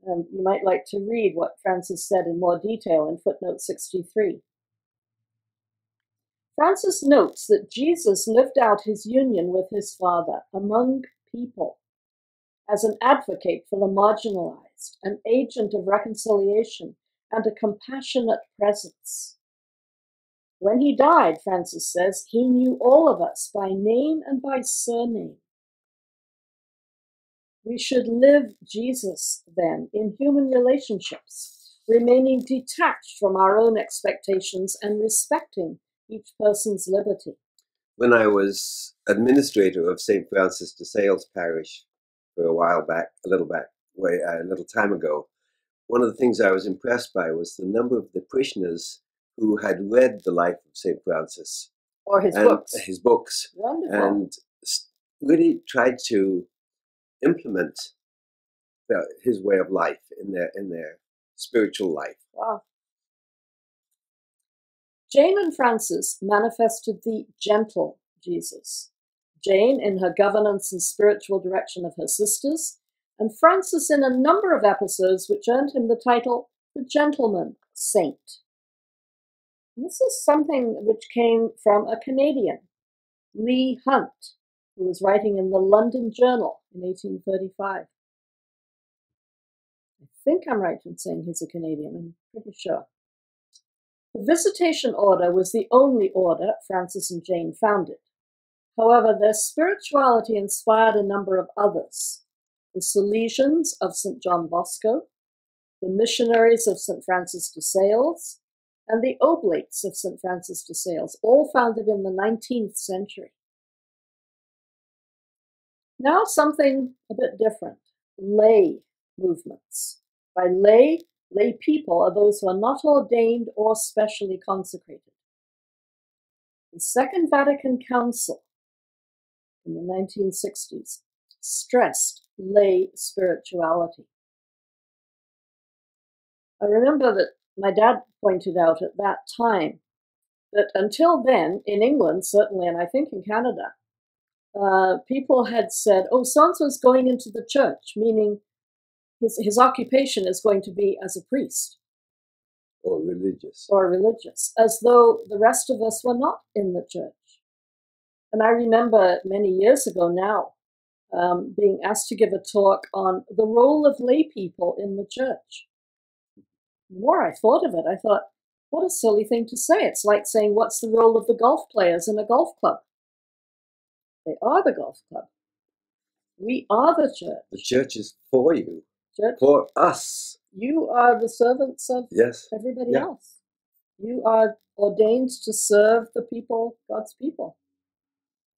And you might like to read what Francis said in more detail in footnote 63. Francis notes that Jesus lived out his union with his Father among people as an advocate for the marginalized, an agent of reconciliation, and a compassionate presence. When he died, Francis says, he knew all of us by name and by surname. We should live Jesus, then, in human relationships, remaining detached from our own expectations and respecting each person's liberty. When I was administrator of St. Francis de Sales Parish for a while back, a little back, way, a little time ago, one of the things I was impressed by was the number of the parishioners who had read the life of St. Francis. Or his books. His books. Wonderful. And really tried to implement the, his way of life in their in their spiritual life. Wow. Jane and Francis manifested the gentle Jesus. Jane in her governance and spiritual direction of her sisters, and Francis in a number of episodes which earned him the title the Gentleman Saint. This is something which came from a Canadian, Leigh Hunt, who was writing in the London Journal in 1835. I think I'm right in saying he's a Canadian, I'm pretty sure. The Visitation Order was the only order Francis and Jane founded. However, their spirituality inspired a number of others the Salesians of St. John Bosco, the missionaries of St. Francis de Sales, and the Oblates of St. Francis de Sales, all founded in the 19th century. Now, something a bit different lay movements. By lay, lay people are those who are not ordained or specially consecrated. The Second Vatican Council in the 1960s stressed lay spirituality. I remember that my dad pointed out at that time that until then, in England, certainly, and I think in Canada, uh, people had said, oh, so is going into the church, meaning his, his occupation is going to be as a priest. Or religious. Or religious, as though the rest of us were not in the church. And I remember many years ago now um, being asked to give a talk on the role of lay people in the church. The more I thought of it, I thought, what a silly thing to say. It's like saying, what's the role of the golf players in a golf club? They are the golf club. We are the church. The church is for you, Church, for us. you are the servants of Yes. everybody Yeah. else. You are ordained to serve the people, God's people.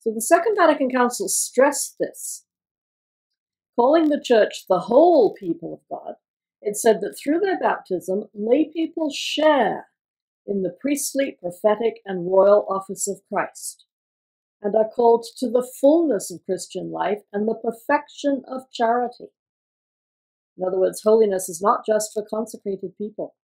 So the Second Vatican Council stressed this. Calling the church the whole people of God, it said that through their baptism, lay people share in the priestly, prophetic, and royal office of Christ, and are called to the fullness of Christian life and the perfection of charity. In other words, holiness is not just for consecrated people.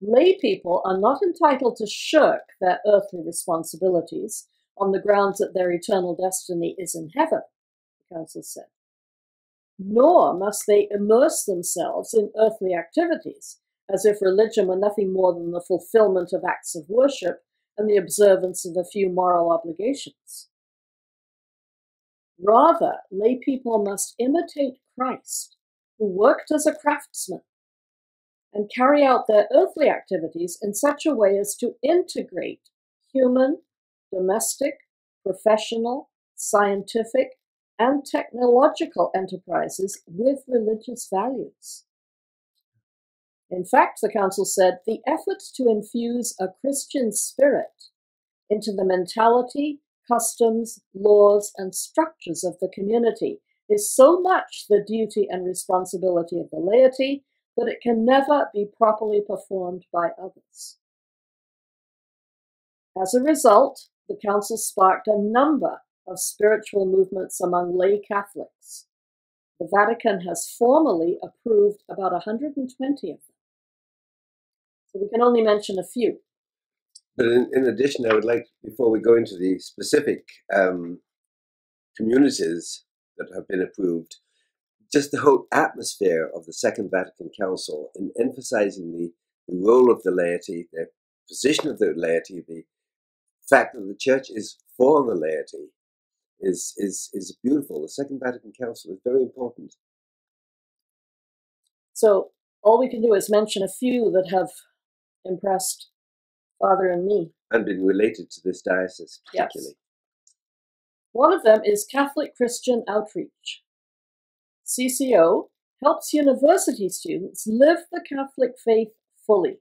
Lay people are not entitled to shirk their earthly responsibilities on the grounds that their eternal destiny is in heaven, the council said. Nor must they immerse themselves in earthly activities as if religion were nothing more than the fulfillment of acts of worship and the observance of a few moral obligations. Rather, lay people must imitate Christ, who worked as a craftsman, and carry out their earthly activities in such a way as to integrate human, domestic, professional, scientific, and technological enterprises with religious values. In fact, the Council said the effort to infuse a Christian spirit into the mentality, customs, laws, and structures of the community is so much the duty and responsibility of the laity that it can never be properly performed by others. As a result, the Council sparked a number of spiritual movements among lay Catholics. The Vatican has formally approved about 120 of them. So we can only mention a few. But in, in addition, I would like, before we go into the specific um, communities that have been approved, just the whole atmosphere of the Second Vatican Council in emphasizing the, the role of the laity, the position of the laity, the fact that the church is for the laity is, is, is beautiful. The Second Vatican Council is very important. So all we can do is mention a few that have impressed Father and me. And been related to this diocese particularly. Yes. One of them is Catholic Christian Outreach. CCO helps university students live the Catholic faith fully.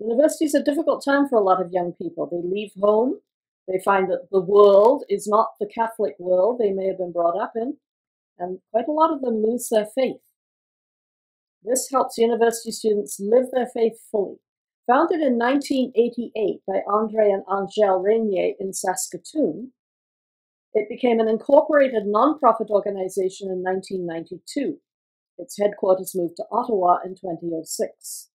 University is a difficult time for a lot of young people. They leave home, they find that the world is not the Catholic world they may have been brought up in, and quite a lot of them lose their faith. This helps university students live their faith fully. Founded in 1988 by Andre and Angèle Régnier in Saskatoon, it became an incorporated nonprofit organization in 1992. Its headquarters moved to Ottawa in 2006.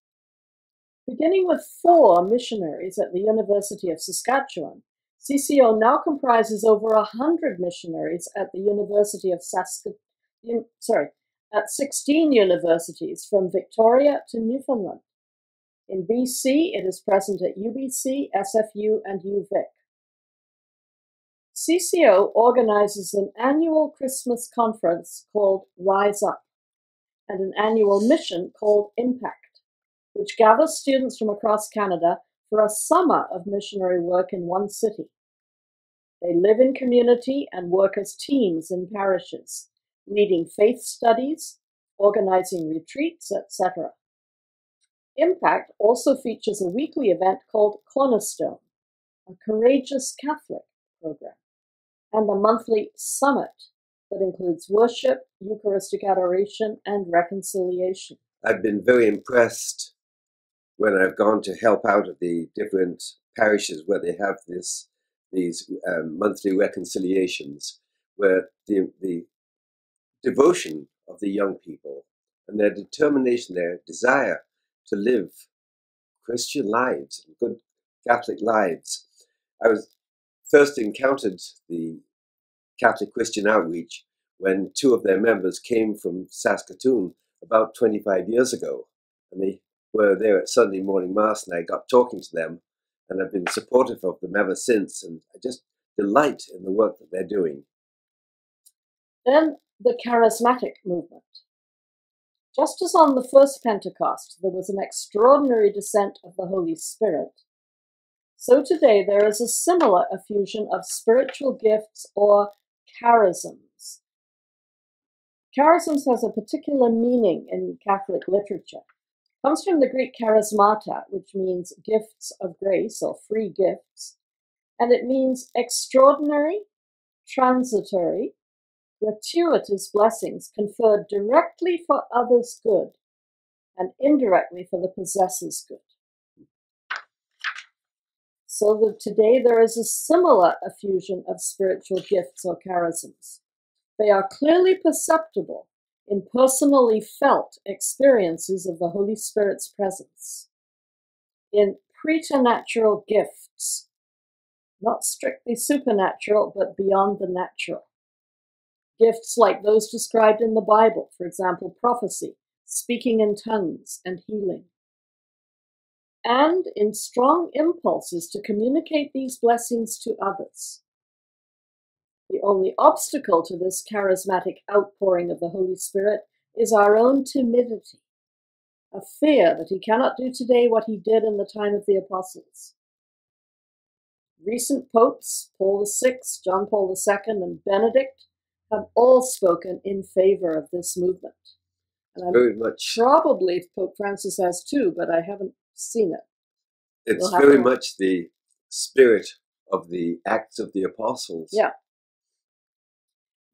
Beginning with four missionaries at the University of Saskatchewan, CCO now comprises over 100 missionaries at the University of Saskatoon, sorry, at 16 universities from Victoria to Newfoundland. In BC, it is present at UBC, SFU, and UVic. CCO organizes an annual Christmas conference called Rise Up and an annual mission called Impact, which gathers students from across Canada for a summer of missionary work in one city. They live in community and work as teams in parishes, leading faith studies, organizing retreats, etc. Impact also features a weekly event called Cornerstone, a Courageous Catholic program, and a monthly summit that includes worship, Eucharistic adoration, and reconciliation. I've been very impressed when I've gone to help out at the different parishes where they have this these um, monthly reconciliations, where the, the devotion of the young people and their determination, their desire to live Christian lives good Catholic lives. I was first encountered the Catholic Christian outreach when two of their members came from Saskatoon about 25 years ago. And they were there at Sunday morning Mass, and I got talking to them, and I've been supportive of them ever since. And I just delight in the work that they're doing. Then the charismatic movement. Just as on the first Pentecost there was an extraordinary descent of the Holy Spirit, so today there is a similar effusion of spiritual gifts or charisms. Charisms has a particular meaning in Catholic literature. Comes from the Greek charismata, which means gifts of grace or free gifts, and it means extraordinary, transitory, gratuitous blessings conferred directly for others' good and indirectly for the possessor's good. so that today there is a similar effusion of spiritual gifts or charisms. They are clearly perceptible in personally felt experiences of the Holy Spirit's presence, in preternatural gifts, not strictly supernatural, but beyond the natural. Gifts like those described in the Bible, for example, prophecy, speaking in tongues, and healing. And in strong impulses to communicate these blessings to others. The only obstacle to this charismatic outpouring of the Holy Spirit is our own timidity, a fear that he cannot do today what he did in the time of the apostles. Recent popes, Paul VI, John Paul II, and Benedict, have all spoken in favor of this movement. And very much. Probably Pope Francis has too, but I haven't seen it. It's very much the spirit of the Acts of the Apostles. Yeah.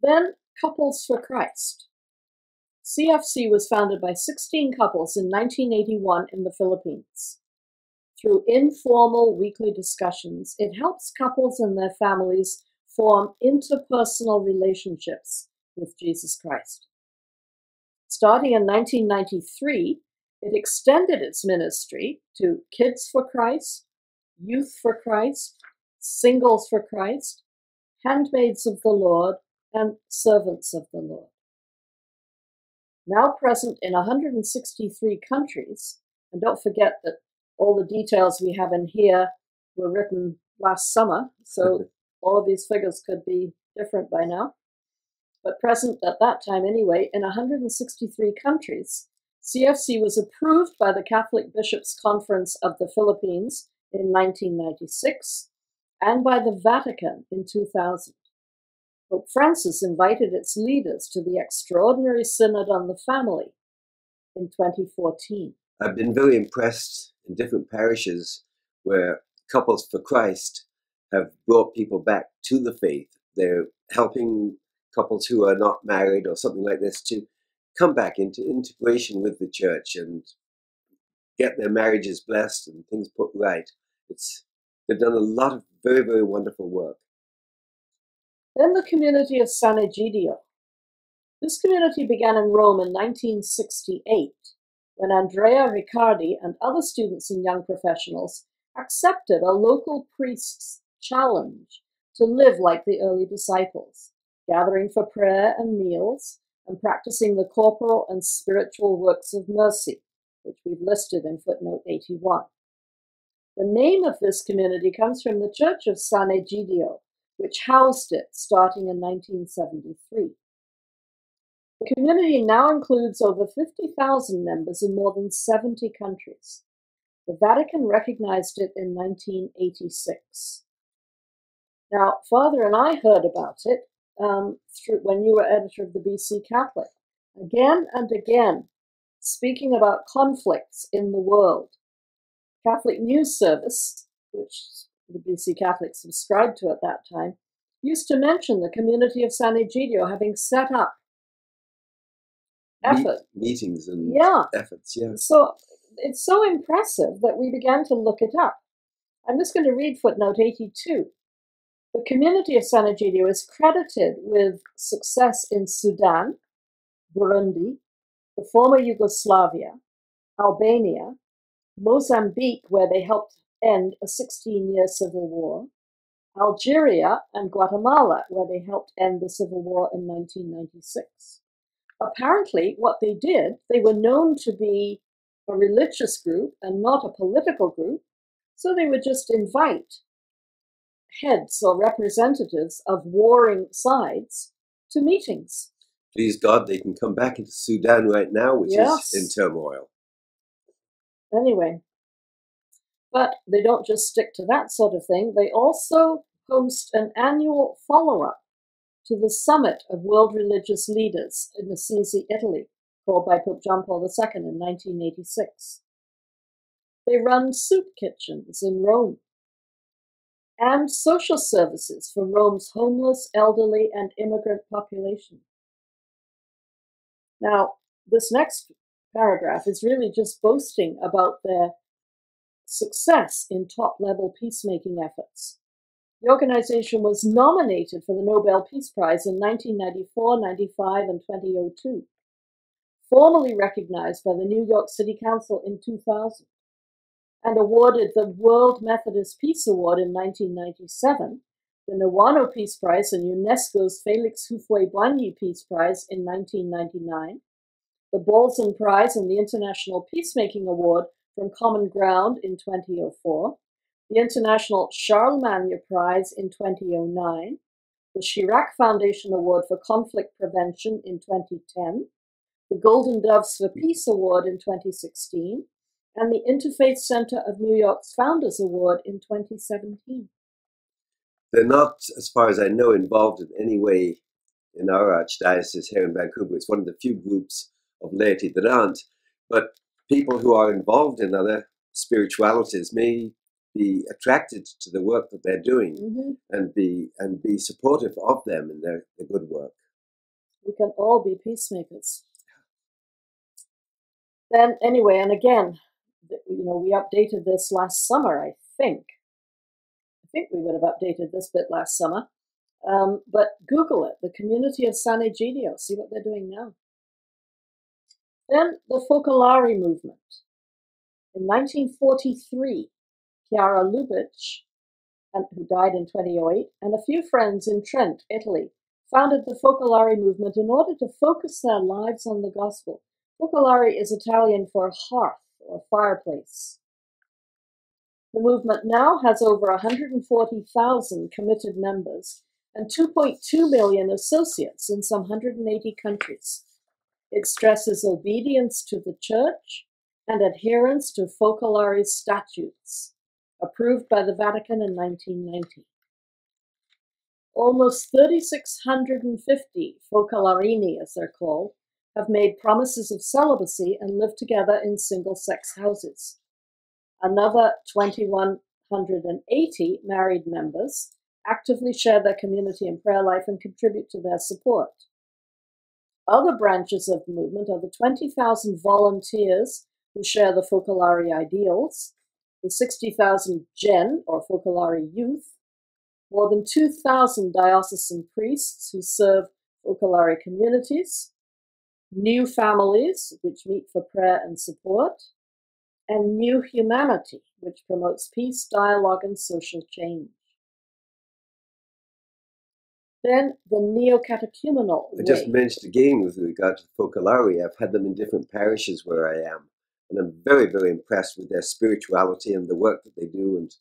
Then Couples for Christ. CFC was founded by 16 couples in 1981 in the Philippines. Through informal weekly discussions, it helps couples and their families form interpersonal relationships with Jesus Christ. Starting in 1993, it extended its ministry to Kids for Christ, Youth for Christ, Singles for Christ, Handmaids of the Lord, and servants of the Lord. Now present in 163 countries, and don't forget that all the details we have in here were written last summer, so all of these figures could be different by now. But present at that time anyway, in 163 countries, CFC was approved by the Catholic Bishops' Conference of the Philippines in 1996 and by the Vatican in 2000. Pope Francis invited its leaders to the Extraordinary Synod on the Family in 2014. I've been very impressed in different parishes where Couples for Christ have brought people back to the faith. They're helping couples who are not married or something like this to come back into integration with the church and get their marriages blessed and things put right. It's they've done a lot of very, very wonderful work. Then the community of Sant'Egidio. This community began in Rome in 1968 when Andrea Riccardi and other students and young professionals accepted a local priest's challenge to live like the early disciples, gathering for prayer and meals and practicing the corporal and spiritual works of mercy, which we've listed in footnote 81. The name of this community comes from the Church of Sant'Egidio, which housed it starting in 1973. The community now includes over 50,000 members in more than 70 countries. The Vatican recognized it in 1986. Now, Father and I heard about it um, through, when you were editor of the BC Catholic. Again and again, speaking about conflicts in the world. Catholic News Service, which the BC Catholics subscribed to at that time, used to mention the community of Sant'Egidio having set up effort. meetings and yeah. efforts, yeah. So it's so impressive that we began to look it up. I'm just going to read footnote 82. The community of Sant'Egidio is credited with success in Sudan, Burundi, the former Yugoslavia, Albania, Mozambique, where they helped end a 16 year civil war, Algeria, and Guatemala, where they helped end the civil war in 1996. Apparently, what they did, they were known to be a religious group and not a political group, so they would just invite heads or representatives of warring sides to meetings. Please God, they can come back into Sudan right now, which yes. is in turmoil. Anyway, but they don't just stick to that sort of thing, they also host an annual follow up to the summit of world religious leaders in Assisi, Italy, called by Pope John Paul II in 1986. They run soup kitchens in Rome and social services for Rome's homeless, elderly, and immigrant population. Now, this next paragraph is really just boasting about their success in top level peacemaking efforts. The organization was nominated for the Nobel Peace Prize in 1994, 95, and 2002, formally recognized by the New York City Council in 2000, and awarded the World Methodist Peace Award in 1997, the Niwano Peace Prize and UNESCO's Felix Houphouët-Boigny Peace Prize in 1999, the Balzan Prize and the International Peacemaking Award from Common Ground in 2004, the International Charlemagne Prize in 2009, the Chirac Foundation Award for Conflict Prevention in 2010, the Golden Doves for Peace Award in 2016, and the Interfaith Center of New York's Founders Award in 2017. They're not, as far as I know, involved in any way in our archdiocese here in Vancouver. It's one of the few groups of laity that aren't. But people who are involved in other spiritualities may be attracted to the work that they're doing Mhm. and be and be supportive of them in their, their good work. We can all be peacemakers. Then, anyway, and again, you know, we updated this last summer, I think. I think we would have updated this bit last summer. Um, but Google it, the community of Sant'Egidio, see what they're doing now. Then the Focolare movement. In 1943, Chiara Lubich, who died in 2008, and a few friends in Trent, Italy, founded the Focolare movement in order to focus their lives on the gospel. Focolare is Italian for hearth or fireplace. The movement now has over 140,000 committed members and 2.2 million associates in some 180 countries. It stresses obedience to the church and adherence to Focolare's statutes, approved by the Vatican in 1990. Almost 3,650 Focolarini, as they're called, have made promises of celibacy and live together in single sex houses. Another 2,180 married members actively share their community and prayer life and contribute to their support. Other branches of the movement are the 20,000 volunteers who share the Focolare ideals, the 60,000 Gen or Focolare youth, more than 2,000 diocesan priests who serve Focolare communities, new families which meet for prayer and support, and new humanity which promotes peace, dialogue, and social change. Then the neo-catechumenal I just way. mentioned again with regard to Focolare, I've had them in different parishes where I am, and I'm very, very impressed with their spirituality and the work that they do. And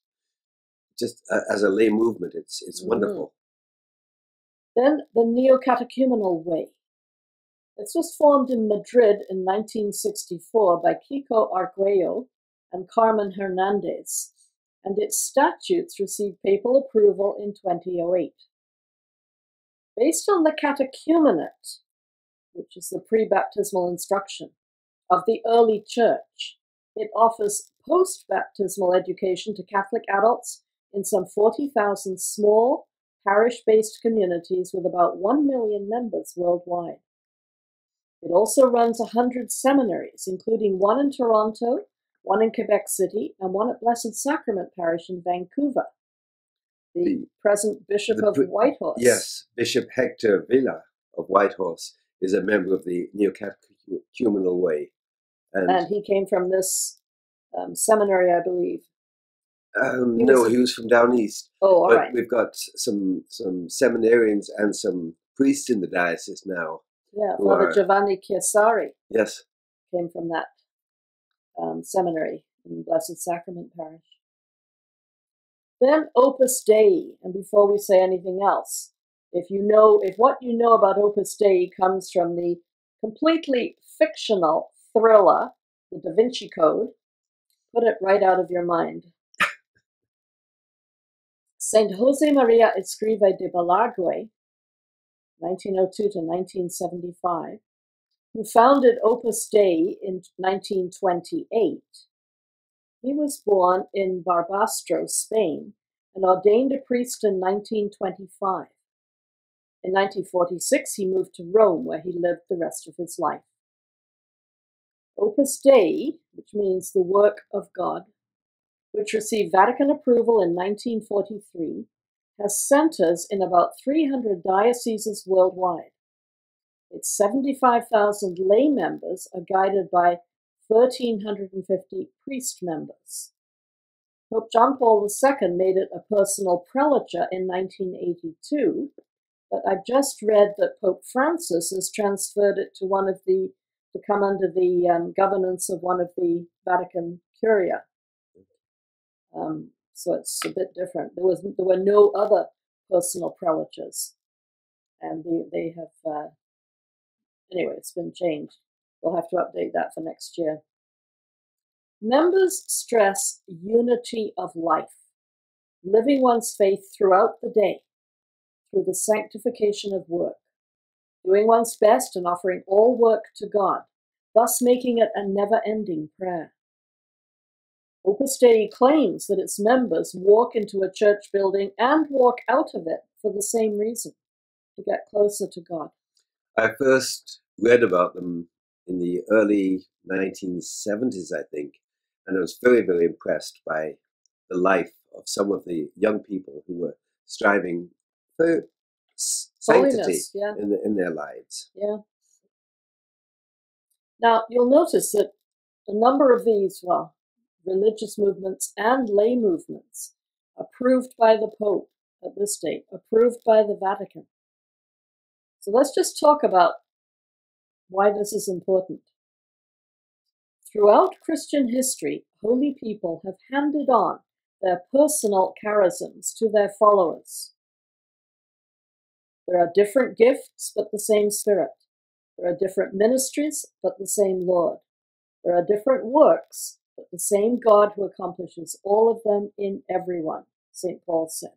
just uh, as a lay movement, it's it's Mhm. wonderful. Then the neo-catechumenal way. This was formed in Madrid in 1964 by Kiko Arguello and Carmen Hernandez, and its statutes received papal approval in 2008. Based on the catechumenate, which is the pre-baptismal instruction of the early church, it offers post-baptismal education to Catholic adults in some 40,000 small parish-based communities with about 1 million members worldwide. It also runs 100 seminaries, including one in Toronto, one in Quebec City, and one at Blessed Sacrament Parish in Vancouver. The, The- present Bishop the of Whitehorse. Yes, Bishop Hector Vila of Whitehorse is a member of the Neo-Catechumenal Way, and, And he came from this um, seminary, I believe. um, he no, was- he was from down east. Oh, all but right. we've got some some seminarians and some priests in the diocese now. Yeah, Father are- Giovanni Chiasari Yes, came from that um, seminary in Blessed Sacrament Parish. Then Opus Dei, and before we say anything else, if you know if what you know about Opus Dei comes from the completely fictional thriller, The Da Vinci Code, put it right out of your mind. Saint Jose Maria Escriva de Balaguer, 1902 to 1975, who founded Opus Dei in 1928. He was born in Barbastro, Spain, and ordained a priest in 1925. In 1946, he moved to Rome, where he lived the rest of his life. Opus Dei, which means the work of God, which received Vatican approval in 1943, has centers in about 300 dioceses worldwide. Its 75,000 lay members are guided by 1,350 priest members. Pope John Paul II made it a personal prelature in 1982, but I've just read that Pope Francis has transferred it to one of the to come under the um, governance of one of the Vatican curia. Um, so it's a bit different. There was there were no other personal prelatures, and they they have uh, anyway. It's been changed. We'll have to update that for next year. Members stress unity of life, living one's faith throughout the day through the sanctification of work, doing one's best and offering all work to God, thus making it a never ending prayer. Opus Dei claims that its members walk into a church building and walk out of it for the same reason to get closer to God. I first read about them in the early 1970s, I think, and I was very, very impressed by the life of some of the young people who were striving for sanctity Holiness, yeah. in, in their lives. Yeah. Now, you'll notice that a number of these, well, religious movements and lay movements, approved by the Pope at this date, approved by the Vatican. So let's just talk about why this is important. Throughout Christian history, holy people have handed on their personal charisms to their followers. There are different gifts, but the same Spirit. There are different ministries, but the same Lord. There are different works, but the same God who accomplishes all of them in everyone, St. Paul said.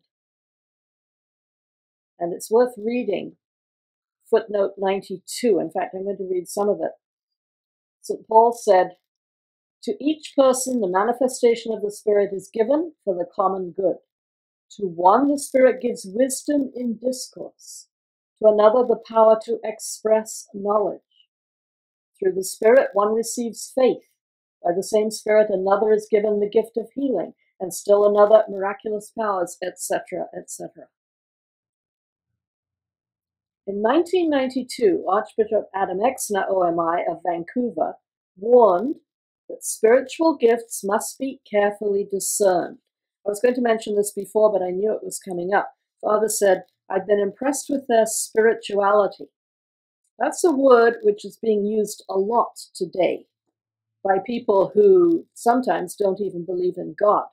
And it's worth reading footnote 92. In fact, I'm going to read some of it. St. Paul said, To each person, the manifestation of the Spirit is given for the common good. To one, the Spirit gives wisdom in discourse, to another, the power to express knowledge. Through the Spirit, one receives faith. By the same Spirit, another is given the gift of healing, and still another, miraculous powers, etc., etc. In 1992, Archbishop Adam Exner, OMI, of Vancouver, warned that spiritual gifts must be carefully discerned. I was going to mention this before, but I knew it was coming up. Father said, I've been impressed with their spirituality. That's a word which is being used a lot today by people who sometimes don't even believe in God.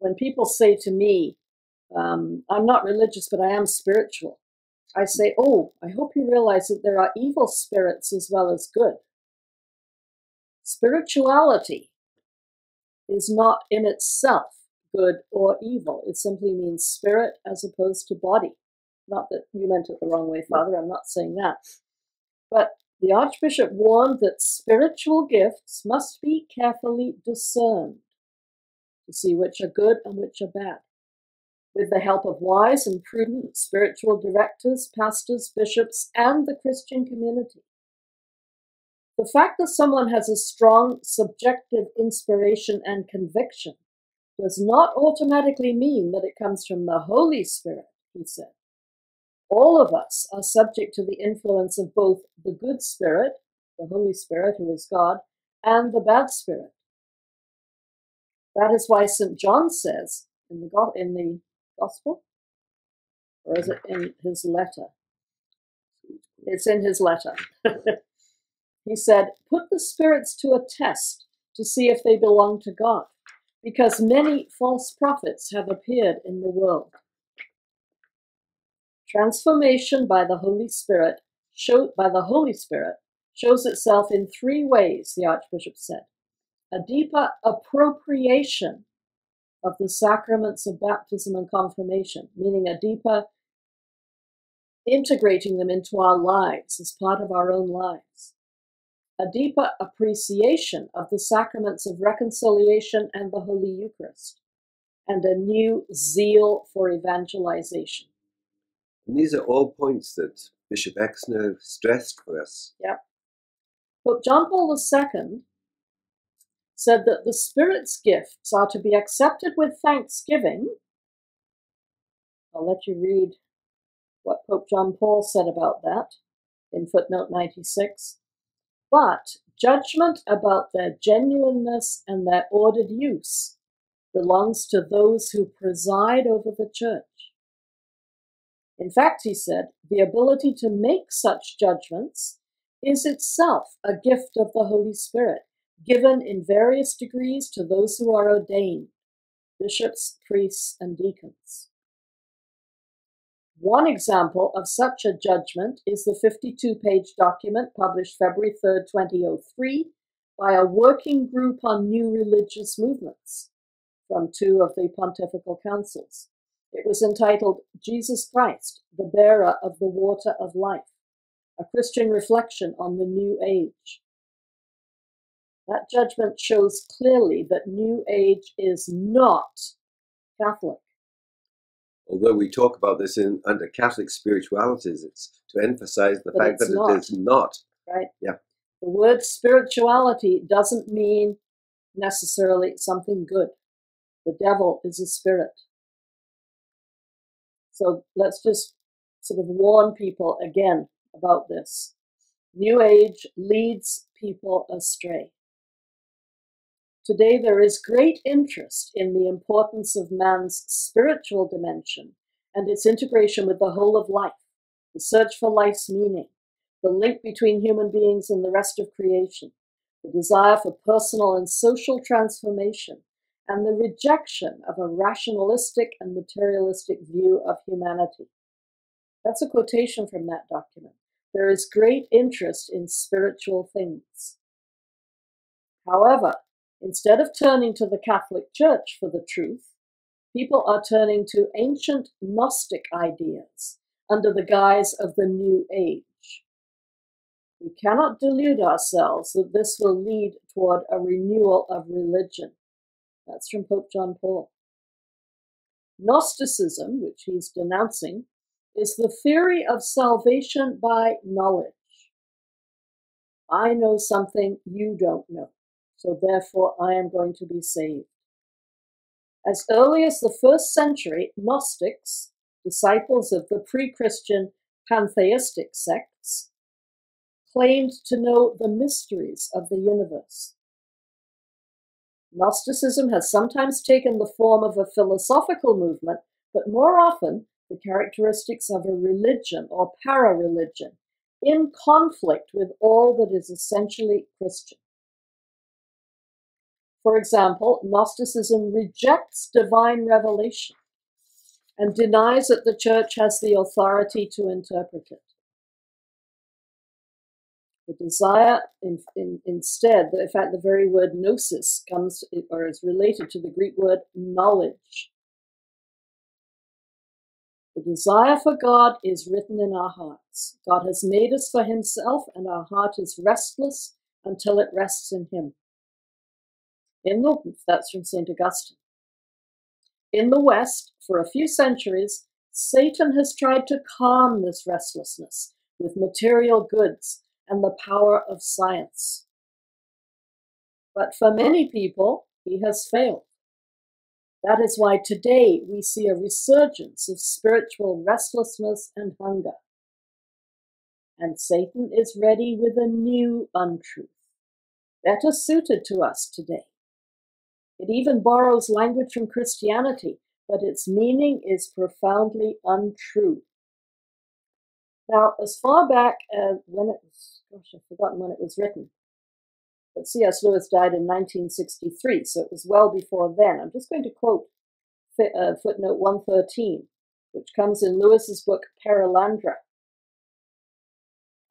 When people say to me, um, I'm not religious, but I am spiritual, I say, Oh, I hope you realize that there are evil spirits as well as good. Spirituality is not in itself good or evil. It simply means spirit as opposed to body. Not that you meant it the wrong way, Father, I'm not saying that. But the Archbishop warned that spiritual gifts must be carefully discerned to see which are good and which are bad. With the help of wise and prudent spiritual directors, pastors, bishops, and the Christian community. The fact that someone has a strong subjective inspiration and conviction does not automatically mean that it comes from the Holy Spirit, he said. All of us are subject to the influence of both the good spirit, the Holy Spirit, who is God, and the bad spirit. That is why St. John says in the, in the Gospel, or is it in his letter? It's in his letter. he said, Put the spirits to a test to see if they belong to God, because many false prophets have appeared in the world. Transformation by the Holy Spirit show, by the Holy Spirit shows itself in three ways, the Archbishop said. A deeper appropriation of the sacraments of baptism and confirmation, meaning a deeper integrating them into our lives as part of our own lives. A deeper appreciation of the sacraments of reconciliation and the Holy Eucharist, and a new zeal for evangelization. And these are all points that Bishop Exner stressed for us. Yep. Pope John Paul II said that the Spirit's gifts are to be accepted with thanksgiving. I'll let you read what Pope John Paul said about that in footnote 96. But judgment about their genuineness and their ordered use belongs to those who preside over the church. In fact, he said, the ability to make such judgments is itself a gift of the Holy Spirit, given in various degrees to those who are ordained bishops, priests, and deacons. One example of such a judgment is the 52 page document published February 3, 2003, by a working group on new religious movements from two of the pontifical councils. It was entitled Jesus Christ, the Bearer of the Water of Life, a Christian reflection on the New Age. That judgment shows clearly that New Age is not Catholic. Although we talk about this in under Catholic spiritualities, it's to emphasize the But fact that not. it is not. right? Yeah. The word spirituality doesn't mean necessarily something good. The devil is a spirit. So let's just sort of warn people again about this. New Age leads people astray. Today, there is great interest in the importance of man's spiritual dimension and its integration with the whole of life, the search for life's meaning, the link between human beings and the rest of creation, the desire for personal and social transformation, and the rejection of a rationalistic and materialistic view of humanity. That's a quotation from that document. There is great interest in spiritual things. However, instead of turning to the Catholic Church for the truth, people are turning to ancient Gnostic ideas under the guise of the New Age. We cannot delude ourselves that this will lead toward a renewal of religion. That's from Pope John Paul. Gnosticism, which he's denouncing, is the theory of salvation by knowledge. I know something you don't know, so therefore I am going to be saved. As early as the first century, Gnostics, disciples of the pre Christian pantheistic sects, claimed to know the mysteries of the universe. Gnosticism has sometimes taken the form of a philosophical movement, but more often the characteristics of a religion or para religion in conflict with all that is essentially Christian. For example, Gnosticism rejects divine revelation and denies that the church has the authority to interpret it. The desire, in, in, instead, in fact, the very word gnosis comes or is related to the Greek word knowledge. The desire for God is written in our hearts. God has made us for himself, and our heart is restless until it rests in him. In the, that's from St. Augustine. In the West, for a few centuries, Satan has tried to calm this restlessness with material goods and the power of science. But for many people, he has failed. That is why today we see a resurgence of spiritual restlessness and hunger. And Satan is ready with a new untruth, better suited to us today. It even borrows language from Christianity, but its meaning is profoundly untrue. Now, as far back as when it was, gosh, I've forgotten when it was written, but C.S. Lewis died in 1963, so it was well before then. I'm just going to quote uh, footnote 113, which comes in Lewis's book Perelandra.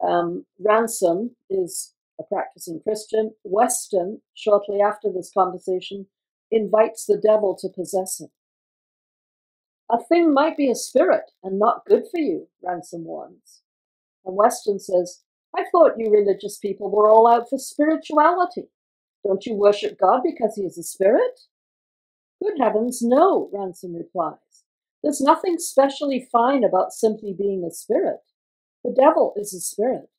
Um, Ransom is a practicing Christian. Weston, shortly after this conversation, invites the devil to possess him. A thing might be a spirit and not good for you, Ransom warns. And Weston says, I thought you religious people were all out for spirituality. Don't you worship God because he is a spirit? Good heavens, no, Ransom replies. There's nothing specially fine about simply being a spirit. The devil is a spirit.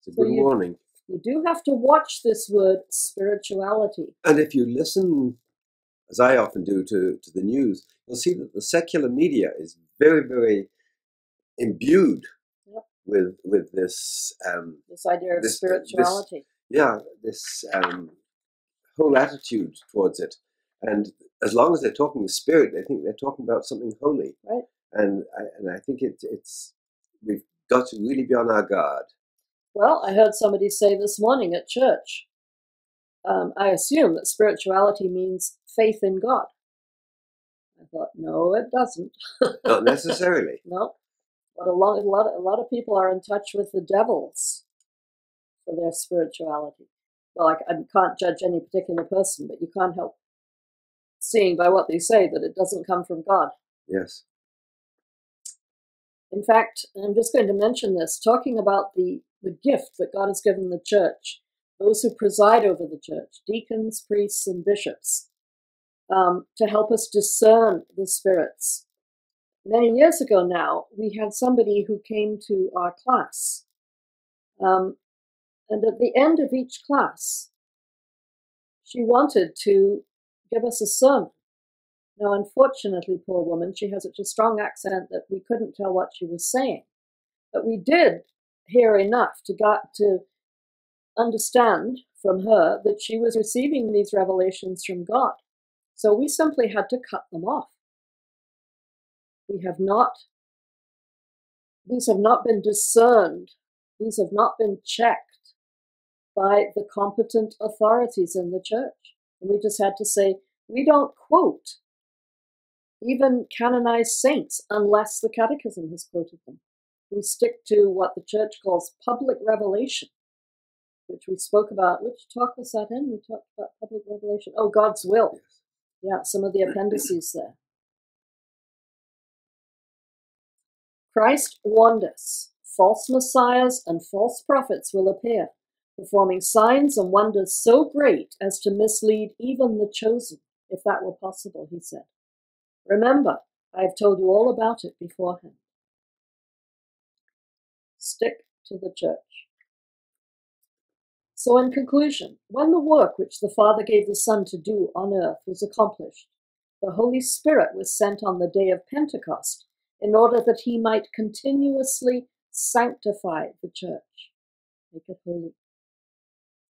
It's a So good you- warning. You do have to watch this word spirituality. And if you listen, as I often do, to, to the news, you'll see that the secular media is very, very imbued Yep. with with this, um, This idea of This- spirituality. yeah, this um, whole attitude towards it. And as long as they're talking the spirit, they think they're talking about something holy. Right. And I, and I think it, it's we've got to really be on our guard. Well, I heard somebody say this morning at church. Um, I assume that spirituality means faith in God. I thought, no, it doesn't. Not necessarily. No, but a lot, a lot, a lot of people are in touch with the devils for their spirituality. Well, I, I can't judge any particular person, but you can't help seeing by what they say that it doesn't come from God. yes. In fact, I'm just going to mention this, talking about the, the gift that God has given the church, those who preside over the church, deacons, priests, and bishops, um, to help us discern the spirits. Many years ago now, we had somebody who came to our class. Um, and at the end of each class, she wanted to give us a sermon. Now, unfortunately, poor woman, she has such a strong accent that we couldn't tell what she was saying. But we did hear enough to got to understand from her that she was receiving these revelations from God. So we simply had to cut them off. We have not, these have not been discerned, these have not been checked by the competent authorities in the church. And we just had to say, we don't quote even canonized saints unless the catechism has quoted them. We stick to what the church calls public revelation, which we spoke about. Which talk was that in? We talked about public revelation. Oh, God's will. Yeah, some of the appendices there. Christ warned us false messiahs and false prophets will appear, performing signs and wonders so great as to mislead even the chosen, if that were possible, he said. Remember, I have told you all about it beforehand. Stick to the church. So, in conclusion, when the work which the Father gave the Son to do on earth was accomplished, the Holy Spirit was sent on the day of Pentecost in order that he might continuously sanctify the church, make it holy.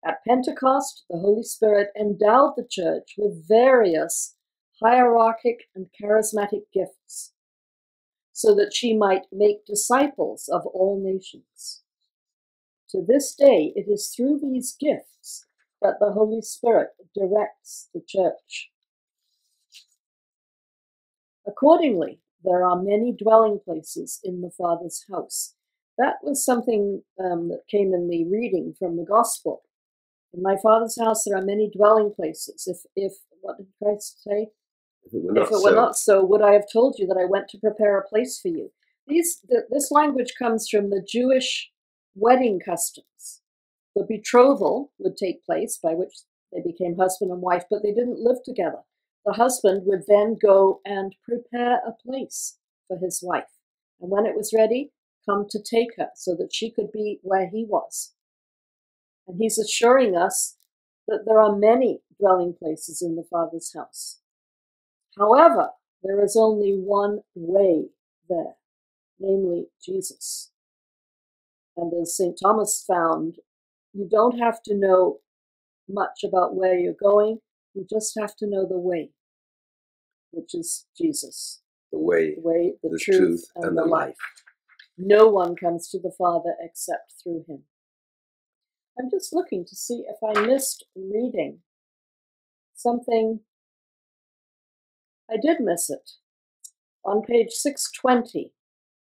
At Pentecost, the Holy Spirit endowed the church with various hierarchic and charismatic gifts so that she might make disciples of all nations. To this day, it is through these gifts that the Holy Spirit directs the church. Accordingly, there are many dwelling places in the Father's house. That was something um, that came in the reading from the Gospel. In my Father's house, there are many dwelling places. If, if what did Christ say? If it were not if it so, not so, would I have told you that I went to prepare a place for you? These, th- this language comes from the Jewish wedding customs. The betrothal would take place, by which they became husband and wife, but they didn't live together. The husband would then go and prepare a place for his wife. And when it was ready, come to take her so that she could be where he was. And he's assuring us that there are many dwelling places in the Father's house. However, there is only one way there, namely Jesus. And as St. Thomas found, you don't have to know much about where you're going, you just have to know the way, which is Jesus. the way, The way, the, the truth, and, the life. No one comes to the Father except through him. I'm just looking to see if I missed reading something. I did miss it. On page 620,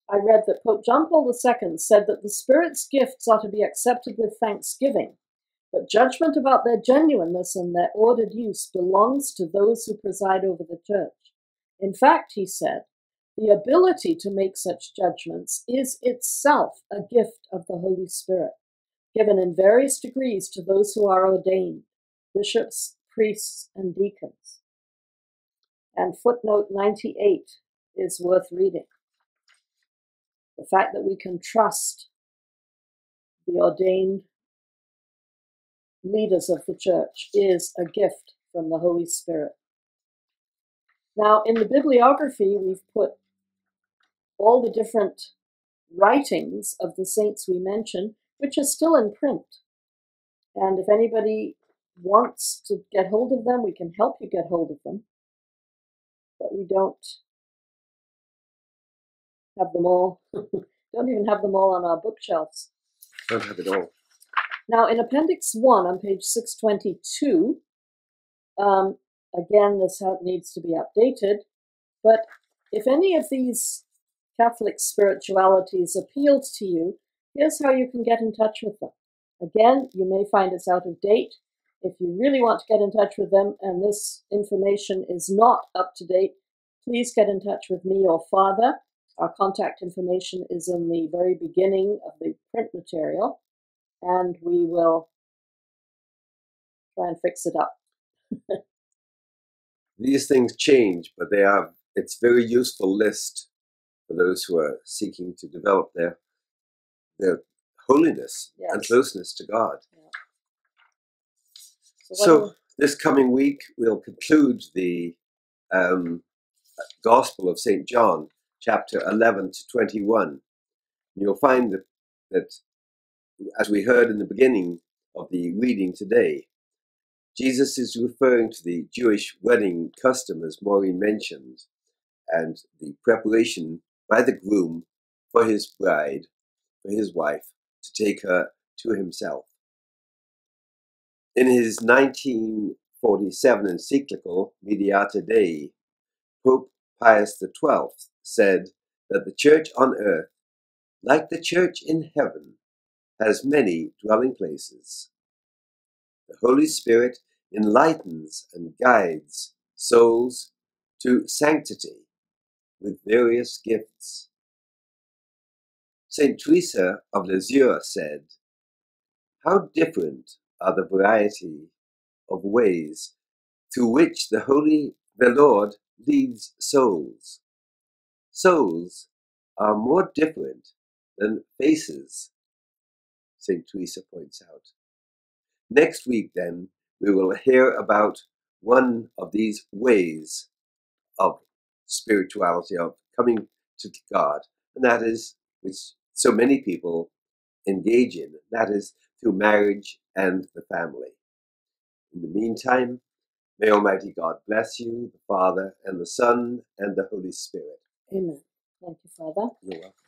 I read that Pope John Paul II said that the Spirit's gifts are to be accepted with thanksgiving, but judgment about their genuineness and their ordered use belongs to those who preside over the church. In fact, he said, the ability to make such judgments is itself a gift of the Holy Spirit, given in various degrees to those who are ordained bishops, priests, and deacons. And footnote 98 is worth reading. The fact that we can trust the ordained leaders of the church is a gift from the Holy Spirit. Now, in the bibliography, we've put all the different writings of the saints we mentioned, which are still in print. And if anybody wants to get hold of them, we can help you get hold of them. But we don't have them all. don't even have them all on our bookshelves. Don't have it all. Now, in Appendix 1 on page 622, um, again, this needs to be updated, but if any of these Catholic spiritualities appealed to you, here's how you can get in touch with them. Again, you may find it's out of date. If you really want to get in touch with them and this information is not up to date, please get in touch with me or Father. Our contact information is in the very beginning of the print material, and we will try and fix it up. These things change, but they are it's very useful list for those who are seeking to develop their their holiness yes. and closeness to God. Yeah. So, so this coming week we'll conclude the um, Gospel of Saint John, chapter eleven to twenty-one. And you'll find that, that, as we heard in the beginning of the reading today, Jesus is referring to the Jewish wedding custom, as Maureen mentioned, and the preparation by the groom for his bride, for his wife, to take her to himself. In his 1947 encyclical, Mediator Dei, Pope Pius XII said that the church on earth, like the church in heaven, has many dwelling places. The Holy Spirit enlightens and guides souls to sanctity with various gifts. St. Teresa of Lisieux said, How different are the variety of ways through which the Holy, the Lord leads souls. Souls are more different than faces, St. Teresa points out. Next week, then, we will hear about one of these ways of spirituality, of coming to God, and that is which so many people engage in, that is through marriage and the family. In the meantime, may Almighty God bless you, the Father, and the Son, and the Holy Spirit. Amen. Thank you, Father. You're welcome.